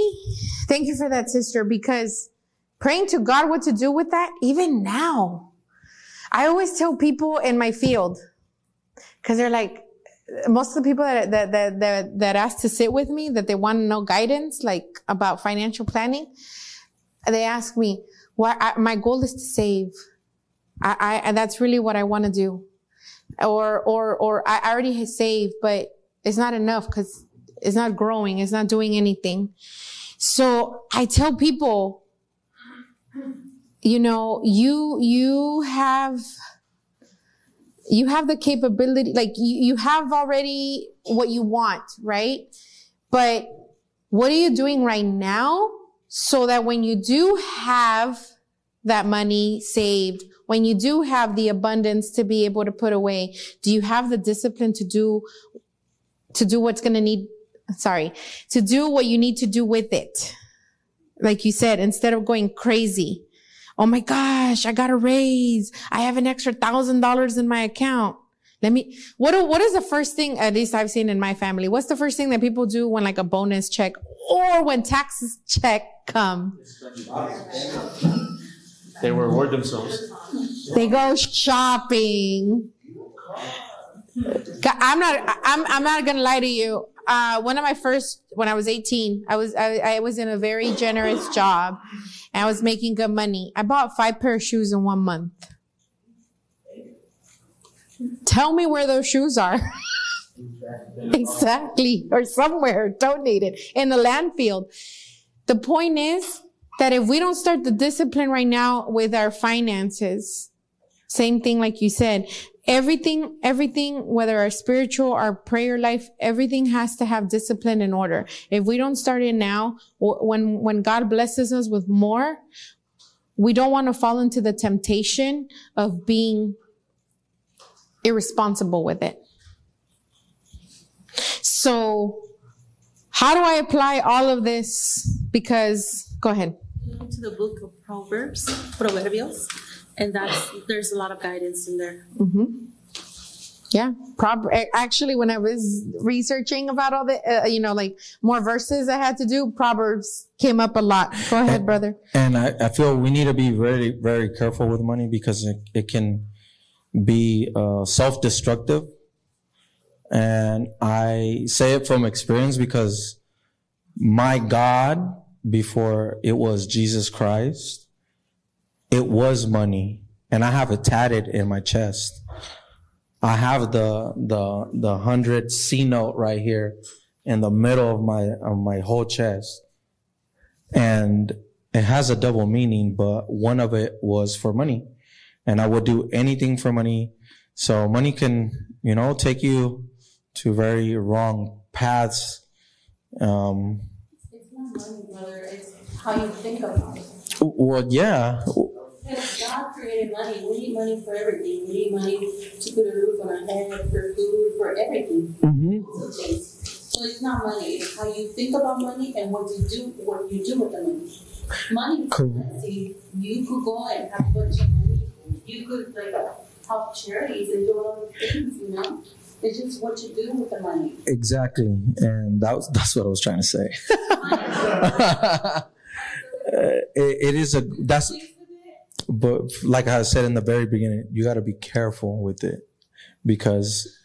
thank you for that, sister, because praying to God what to do with that, even now. I always tell people in my field, because they're like, most of the people that, that, that, that, that ask to sit with me, that they want to know guidance, like about financial planning, they ask me, why, I, my goal is to save. I, I, that's really what I want to do. Or, or, or I already saved, but it's not enough because it's not growing. It's not doing anything. So I tell people, you know, you, you have, you have the capability, like you, you have already what you want, right? But what are you doing right now so that when you do have that money saved, when you do have the abundance to be able to put away, do you have the discipline to do, to do what's going to need, sorry, to do what you need to do with it? Like you said, instead of going crazy. Oh my gosh, I got a raise. I have an extra thousand dollars in my account. Let me, what, what is the first thing, at least I've seen in my family? What's the first thing that people do when like a bonus check or when taxes check come? They reward themselves. They go shopping. I'm not, I'm, I'm not going to lie to you. Uh, one of my first, when I was 18, I was, I, I was in a very generous job and I was making good money. I bought five pair of shoes in one month. Tell me where those shoes are. exactly. Or somewhere donated in the landfill. The point is that if we don't start the discipline right now with our finances, same thing like you said, everything, everything, whether our spiritual, our prayer life, everything has to have discipline and order. If we don't start it now, when, when God blesses us with more, we don't want to fall into the temptation of being irresponsible with it. So how do I apply all of this? Because, go ahead. Into the book of Proverbs, Proverbios, and that's there's a lot of guidance in there. Yeah, prob- actually, when I was researching about all the, uh, you know, like more verses I had to do, Proverbs came up a lot. Go ahead, brother. And I, I feel we need to be very, very careful with money because it, it can be uh, self destructive. And I say it from experience because my God, before it was Jesus Christ, it was money. And I have it tatted in my chest. I have the the the hundred C note right here in the middle of my of my whole chest and it has a double meaning, but one of it was for money. And I would do anything for money. So money can, you know, take you to very wrong paths. Um, It's not money, brother. It's how you think about it. well, yeah, created money. We need money for everything. We need money to put a roof on our head, for food, for everything. hmm So it's not money. It's how you think about money and what you do, what you do with the money. Money Correct. You could go and have a bunch of money. You could like help charities and do all these things. You know, it's just what you do with the money. exactly. And that was, that's what I was trying to say. Uh, it, it is a, that's, but like I said in the very beginning, you got to be careful with it because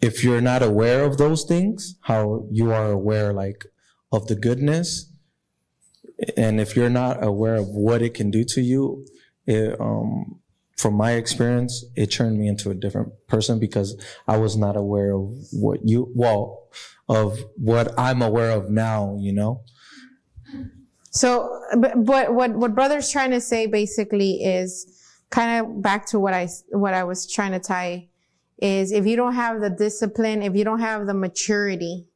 if you're not aware of those things, how you are aware like of the goodness, and if you're not aware of what it can do to you, it, um, from my experience, it turned me into a different person because I was not aware of what you, well, of what I'm aware of now, you know? So, but, but what what brother's trying to say basically is kind of back to what I what I was trying to tie is if you don't have the discipline, if you don't have the maturity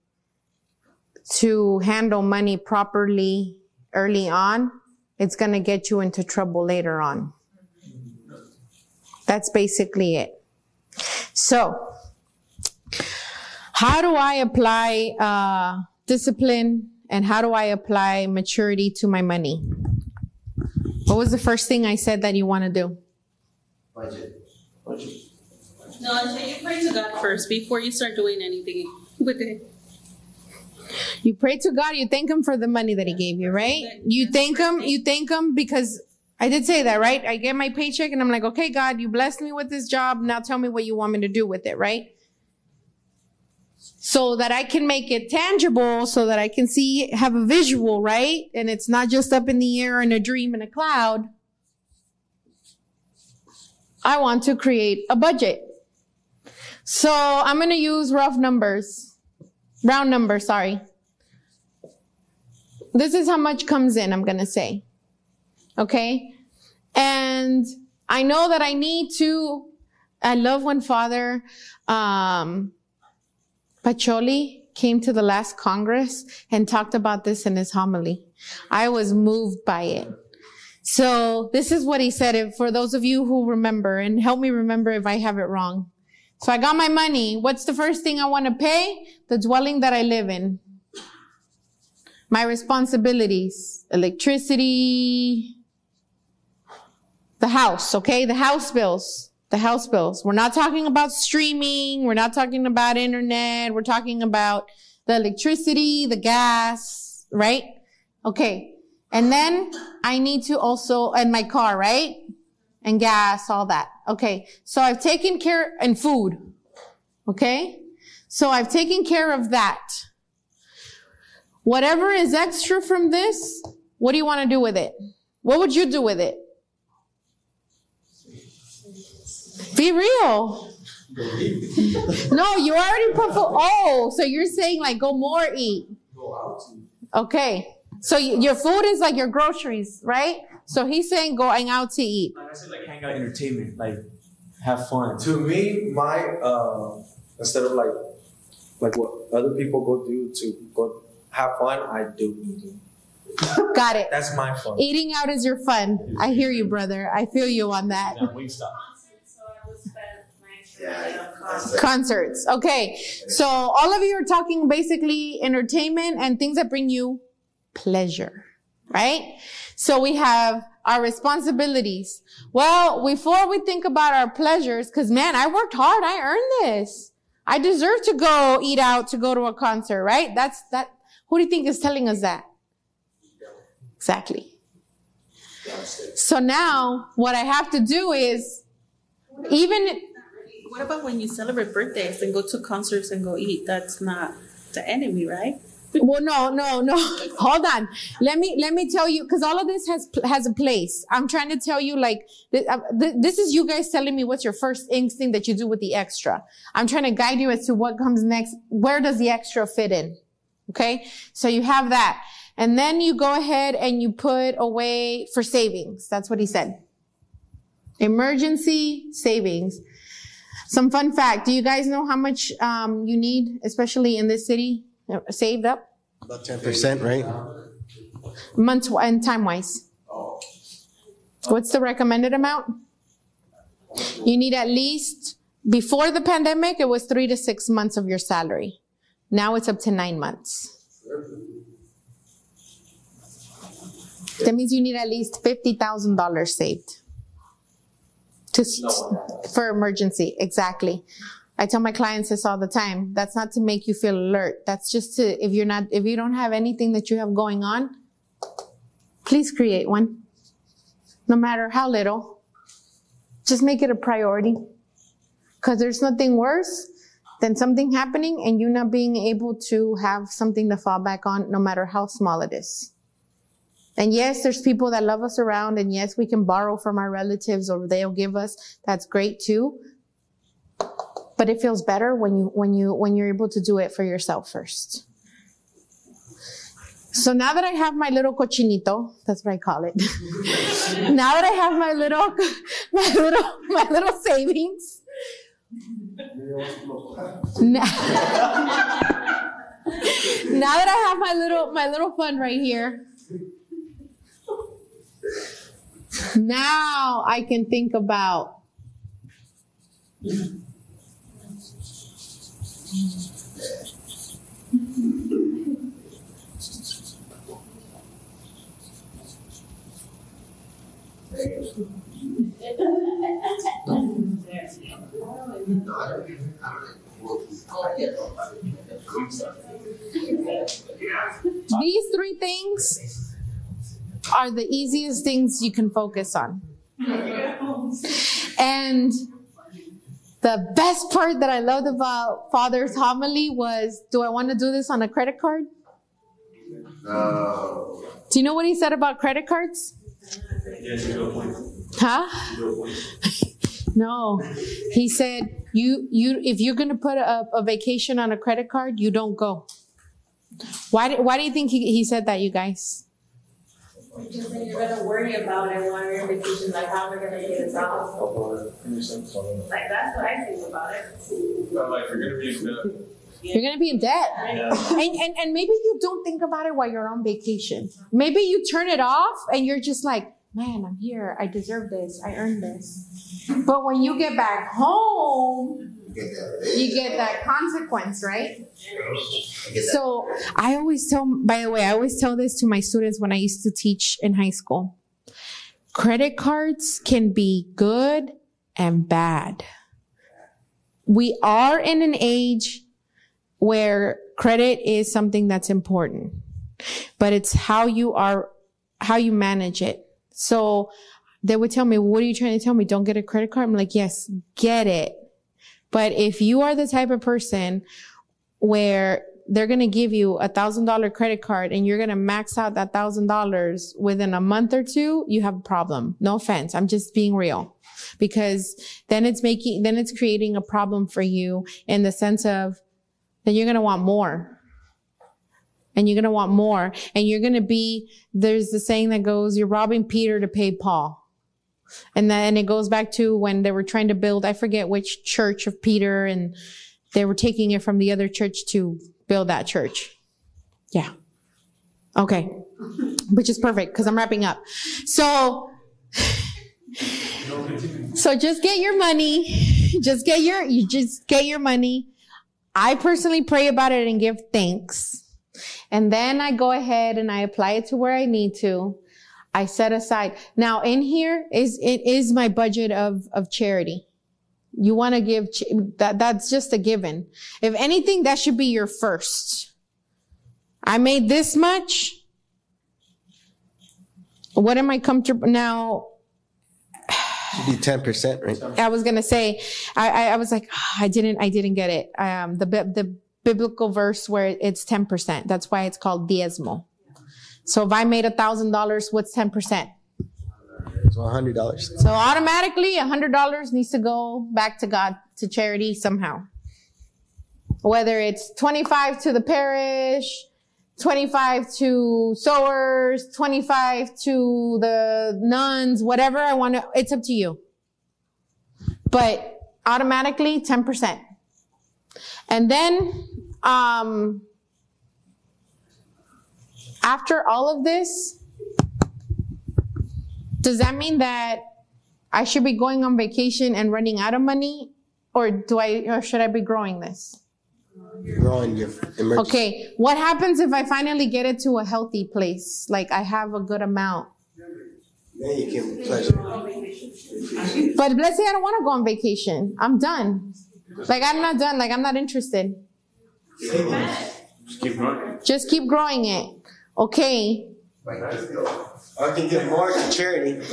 to handle money properly early on, it's going to get you into trouble later on. That's basically it. So, how do I apply uh, discipline and how do I apply maturity to my money? What was the first thing I said that you want to do? Budget. Budget. No, until you pray to God first before you start doing anything with it. You pray to God, you thank Him for the money that He gave you, right? You thank Him, you thank Him because I did say that, right? I get my paycheck and I'm like, okay, God, you blessed me with this job. Now tell me what you want me to do with it, right? So that I can make it tangible, so that I can see, have a visual, right? And it's not just up in the air in a dream in a cloud. I want to create a budget. So I'm going to use rough numbers, round numbers, sorry. This is how much comes in, I'm going to say. Okay. And I know that I need to, I love when Father, um, Pacholi came to the last Congress and talked about this in his homily. I was moved by it. So this is what he said if, for those of you who remember and help me remember if I have it wrong. So I got my money. What's the first thing I want to pay? The dwelling that I live in. My responsibilities, electricity, the house, okay? The house bills, the house bills. We're not talking about streaming. We're not talking about internet. We're talking about the electricity, the gas, right? Okay. And then I need to also, and my car, right? And gas, all that. Okay. So I've taken care, and food. Okay. So I've taken care of that. Whatever is extra from this, what do you want to do with it? What would you do with it? Be real. no, you already put for, oh, so you're saying like go more eat. Go out to Okay. So y- your food is like your groceries, right? So he's saying going out to eat. Like I said, like hang out, entertainment, like have fun. To me, my uh, instead of like like what other people go do to go have fun, I do eating. Got it. That's my fun. Eating out is your fun. I hear you, brother. I feel you on that. That Wingstop. So I would spend my extra Concerts. Okay. So all of you are talking basically entertainment and things that bring you pleasure, right? So we have our responsibilities. Well, before we think about our pleasures, cause man, I worked hard. I earned this. I deserve to go eat out to go to a concert, right? That's that. Who do you think is telling us that? Exactly. So now what I have to do is even What about when you celebrate birthdays and go to concerts and go eat? That's not the enemy, right? Well, no, no, no. Hold on. Let me let me tell you because all of this has has a place. I'm trying to tell you like uh, th- this is you guys telling me what's your first instinct that you do with the extra. I'm trying to guide you as to what comes next. Where does the extra fit in? Okay, so you have that, and then you go ahead and you put away for savings. That's what he said. Emergency savings. Some fun fact. Do you guys know how much um, you need, especially in this city, saved up? About ten percent, right? Month and time wise. What's the recommended amount? You need at least, before the pandemic, it was three to six months of your salary. Now it's up to nine months. That means you need at least $50,000 saved. To, for emergency, exactly. I tell my clients this all the time. That's not to make you feel alert. That's just to, if you're not, if you don't have anything that you have going on, please create one. No matter how little. Just make it a priority. Cause there's nothing worse than something happening and you not being able to have something to fall back on, no matter how small it is. And yes, there's people that love us around and yes, we can borrow from our relatives or they'll give us. That's great too. But it feels better when you, when you, when you're able to do it for yourself first. So now that I have my little cochinito, that's what I call it. now that I have my little, my little, my little savings. Now, that I have my little, my little fund right here. Now I can think about These three things are the easiest things you can focus on. And the best part that I loved about Father's homily was do I want to do this on a credit card? No. Do you know what he said about credit cards? Huh? No. He said you you if you're going to put a, a vacation on a credit card, you don't go. Why do, why do you think he, he said that, you guys? Because then you're gonna worry about it while you're on vacation, like how am I gonna pay this off? Like, that's what I think about it. Like, you're gonna be in debt. You're going to be in debt. Yeah. And, and, and maybe you don't think about it while you're on vacation. Maybe you turn it off and you're just like, man, I'm here. I deserve this. I earned this. But when you get back home, You get that. you get that consequence, right? You get that. So I always tell, by the way, I always tell this to my students when I used to teach in high school. Credit cards can be good and bad. We are in an age where credit is something that's important, but it's how you are, how you manage it. So they would tell me, what are you trying to tell me? Don't get a credit card. I'm like, yes, get it. But if you are the type of person where they're going to give you a thousand dollar credit card and you're going to max out that thousand dollars within a month or two, you have a problem. No offense. I'm just being real because then it's making, then it's creating a problem for you in the sense of then you're going to want more and you're going to want more and you're going to be, there's the saying that goes, you're robbing Peter to pay Paul. And then it goes back to when they were trying to build, I forget which church of Peter and they were taking it from the other church to build that church. Yeah. Okay. Which is perfect because I'm wrapping up. So, so just get your money just get your, you just get your money. I personally pray about it and give thanks. And then I go ahead and I apply it to where I need to. I set aside. Now in here is, it is my budget of, of charity. You want to give that, that's just a given. If anything, that should be your first. I made this much. What am I comfortable now? Should be ten percent, right? I was gonna say, I, I, I was like, "Ah, I didn't, I didn't get it. Um, the, the biblical verse where it's 10%. That's why it's called diezmo. So if I made a thousand dollars, what's 10%? So hundred dollars. So automatically a hundred dollars needs to go back to God, to charity somehow. Whether it's 25 to the parish, 25 to sowers, 25 to the nuns, whatever I want to, it's up to you. But automatically 10%. And then, um, after all of this, does that mean that I should be going on vacation and running out of money? Or do I, or should I be growing this? Growing your emergency. Okay, what happens if I finally get it to a healthy place? Like I have a good amount. Then you can pleasure. But let's say I don't want to go on vacation. I'm done. Like I'm not done. Like I'm not interested. Just keep growing. Just keep growing it. Okay, I can give more to charity.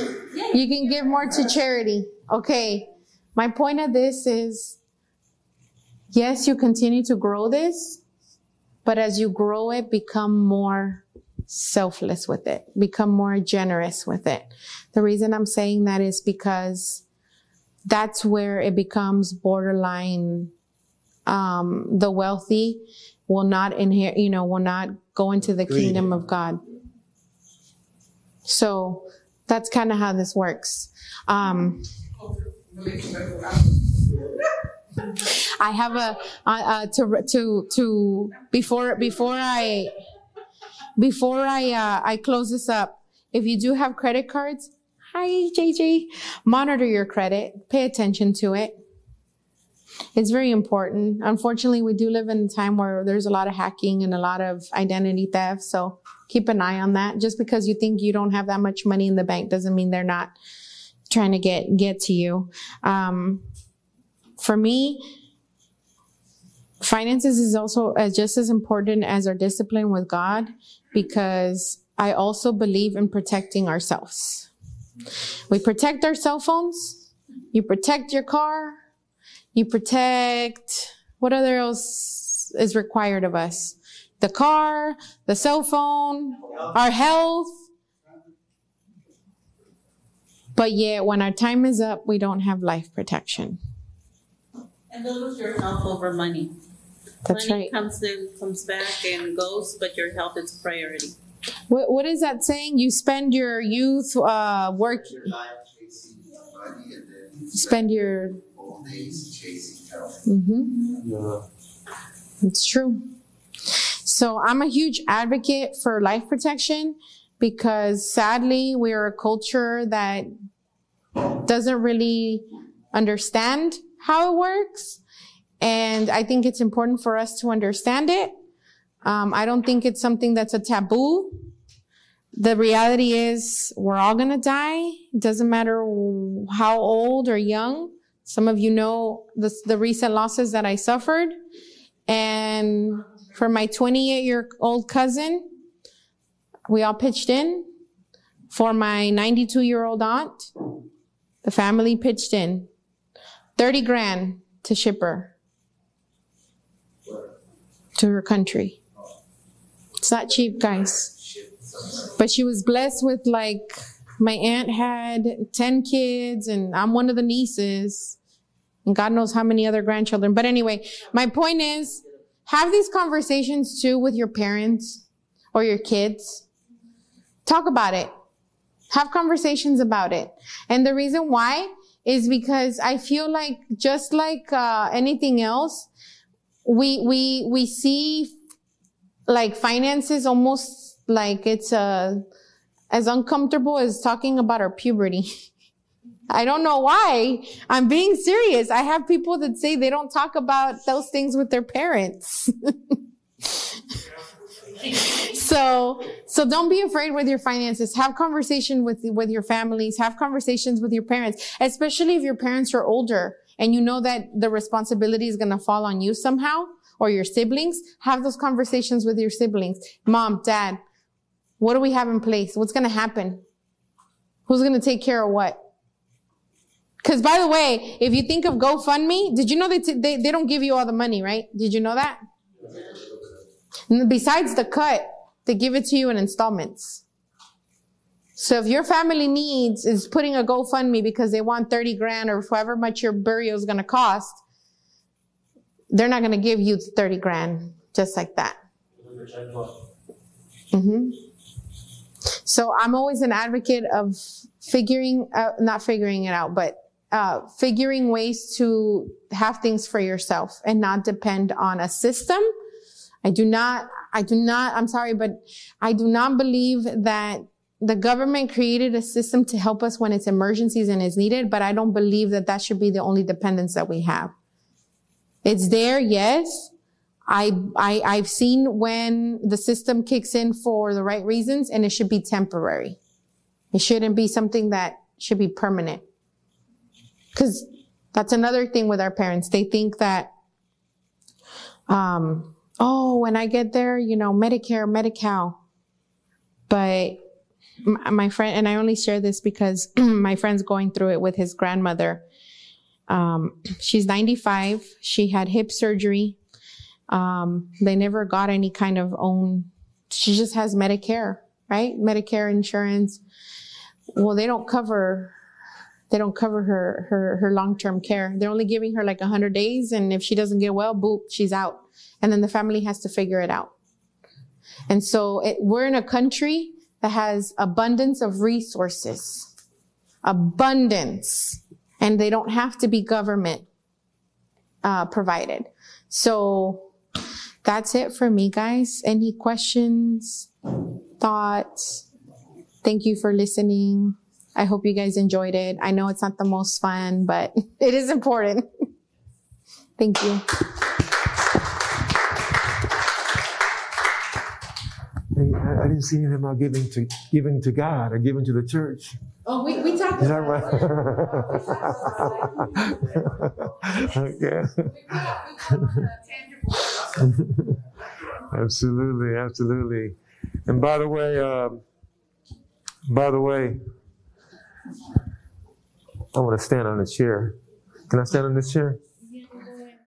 you can give more to charity. Okay, my point of this is yes, you continue to grow this, but as you grow it, become more selfless with it, become more generous with it. The reason I'm saying that is because that's where it becomes borderline. Um, the wealthy will not inherit, you know, will not go into the Greedy. kingdom of God. So that's kind of how this works. Um, I have a uh, uh, to to to before before I before I uh, I close this up. If you do have credit cards, hi JJ, monitor your credit. Pay attention to it. It's very important. Unfortunately, we do live in a time where there's a lot of hacking and a lot of identity theft. So keep an eye on that. Just because you think you don't have that much money in the bank doesn't mean they're not trying to get get to you. Um, for me, finances is also as just as important as our discipline with God because I also believe in protecting ourselves. We protect our cell phones. You protect your car. You protect what other else is required of us? The car, the cell phone, our health. But yet, when our time is up, we don't have life protection. And don't lose your health over money. That's money right. comes in, comes back and goes, but your health is priority. What, what is that saying? You spend your youth uh, work, Your life chasing money and then you spend your. Old days chasing health. hmm Yeah. It's true. So I'm a huge advocate for life protection because sadly we are a culture that doesn't really understand how it works. And I think it's important for us to understand it. Um, I don't think it's something that's a taboo. The reality is we're all going to die. It doesn't matter how old or young. Some of you know the, the recent losses that I suffered. And for my 28 year old cousin, we all pitched in. For my 92 year old aunt, the family pitched in 30 grand to ship her to her country. It's not cheap, guys. But she was blessed with like, my aunt had 10 kids and I'm one of the nieces and God knows how many other grandchildren. But anyway, my point is have these conversations too with your parents or your kids. Talk about it. Have conversations about it. And the reason why is because I feel like just like uh, anything else, we we we see like finances almost like it's uh, as uncomfortable as talking about our puberty. I don't know why. I'm being serious. I have people that say they don't talk about those things with their parents. so so don't be afraid with your finances have conversation with with your families have conversations with your parents especially if your parents are older and you know that the responsibility is going to fall on you somehow or your siblings have those conversations with your siblings mom dad what do we have in place? What's going to happen? Who's going to take care of what? Because by the way if you think of gofundme did you know they, t- they, they don't give you all the money right? Did you know that? Besides the cut, they give it to you in installments. So if your family needs is putting a GoFundMe because they want 30 grand or however much your burial is going to cost, they're not going to give you 30 grand just like that. hmm So I'm always an advocate of figuring, uh, not figuring it out, but uh, figuring ways to have things for yourself and not depend on a system I do not, I do not, I'm sorry, but I do not believe that the government created a system to help us when it's emergencies and is needed, but I don't believe that that should be the only dependence that we have. It's there, yes. I, I, I've seen when the system kicks in for the right reasons and it should be temporary. It shouldn't be something that should be permanent. Cause that's another thing with our parents. They think that, um, oh, when I get there, you know, Medicare, Medi-Cal. But my friend, and I only share this because my friend's going through it with his grandmother. Um, she's 95. She had hip surgery. Um, they never got any kind of own, she just has Medicare, right? Medicare insurance. Well, they don't cover, they don't cover her, her, her long-term care. They're only giving her like a 100 days. And if she doesn't get well, boop, she's out and then the family has to figure it out. And so it, we're in a country that has abundance of resources, abundance, and they don't have to be government uh, provided. So that's it for me, guys. Any questions, thoughts? Thank you for listening. I hope you guys enjoyed it. I know it's not the most fun, but it is important. Thank you. I, I didn't see anything about giving to giving to God or giving to the church. Oh, we, we talked Is that right? okay. absolutely, absolutely. And by the way, uh, by the way, I want to stand on the chair. Can I stand on this chair?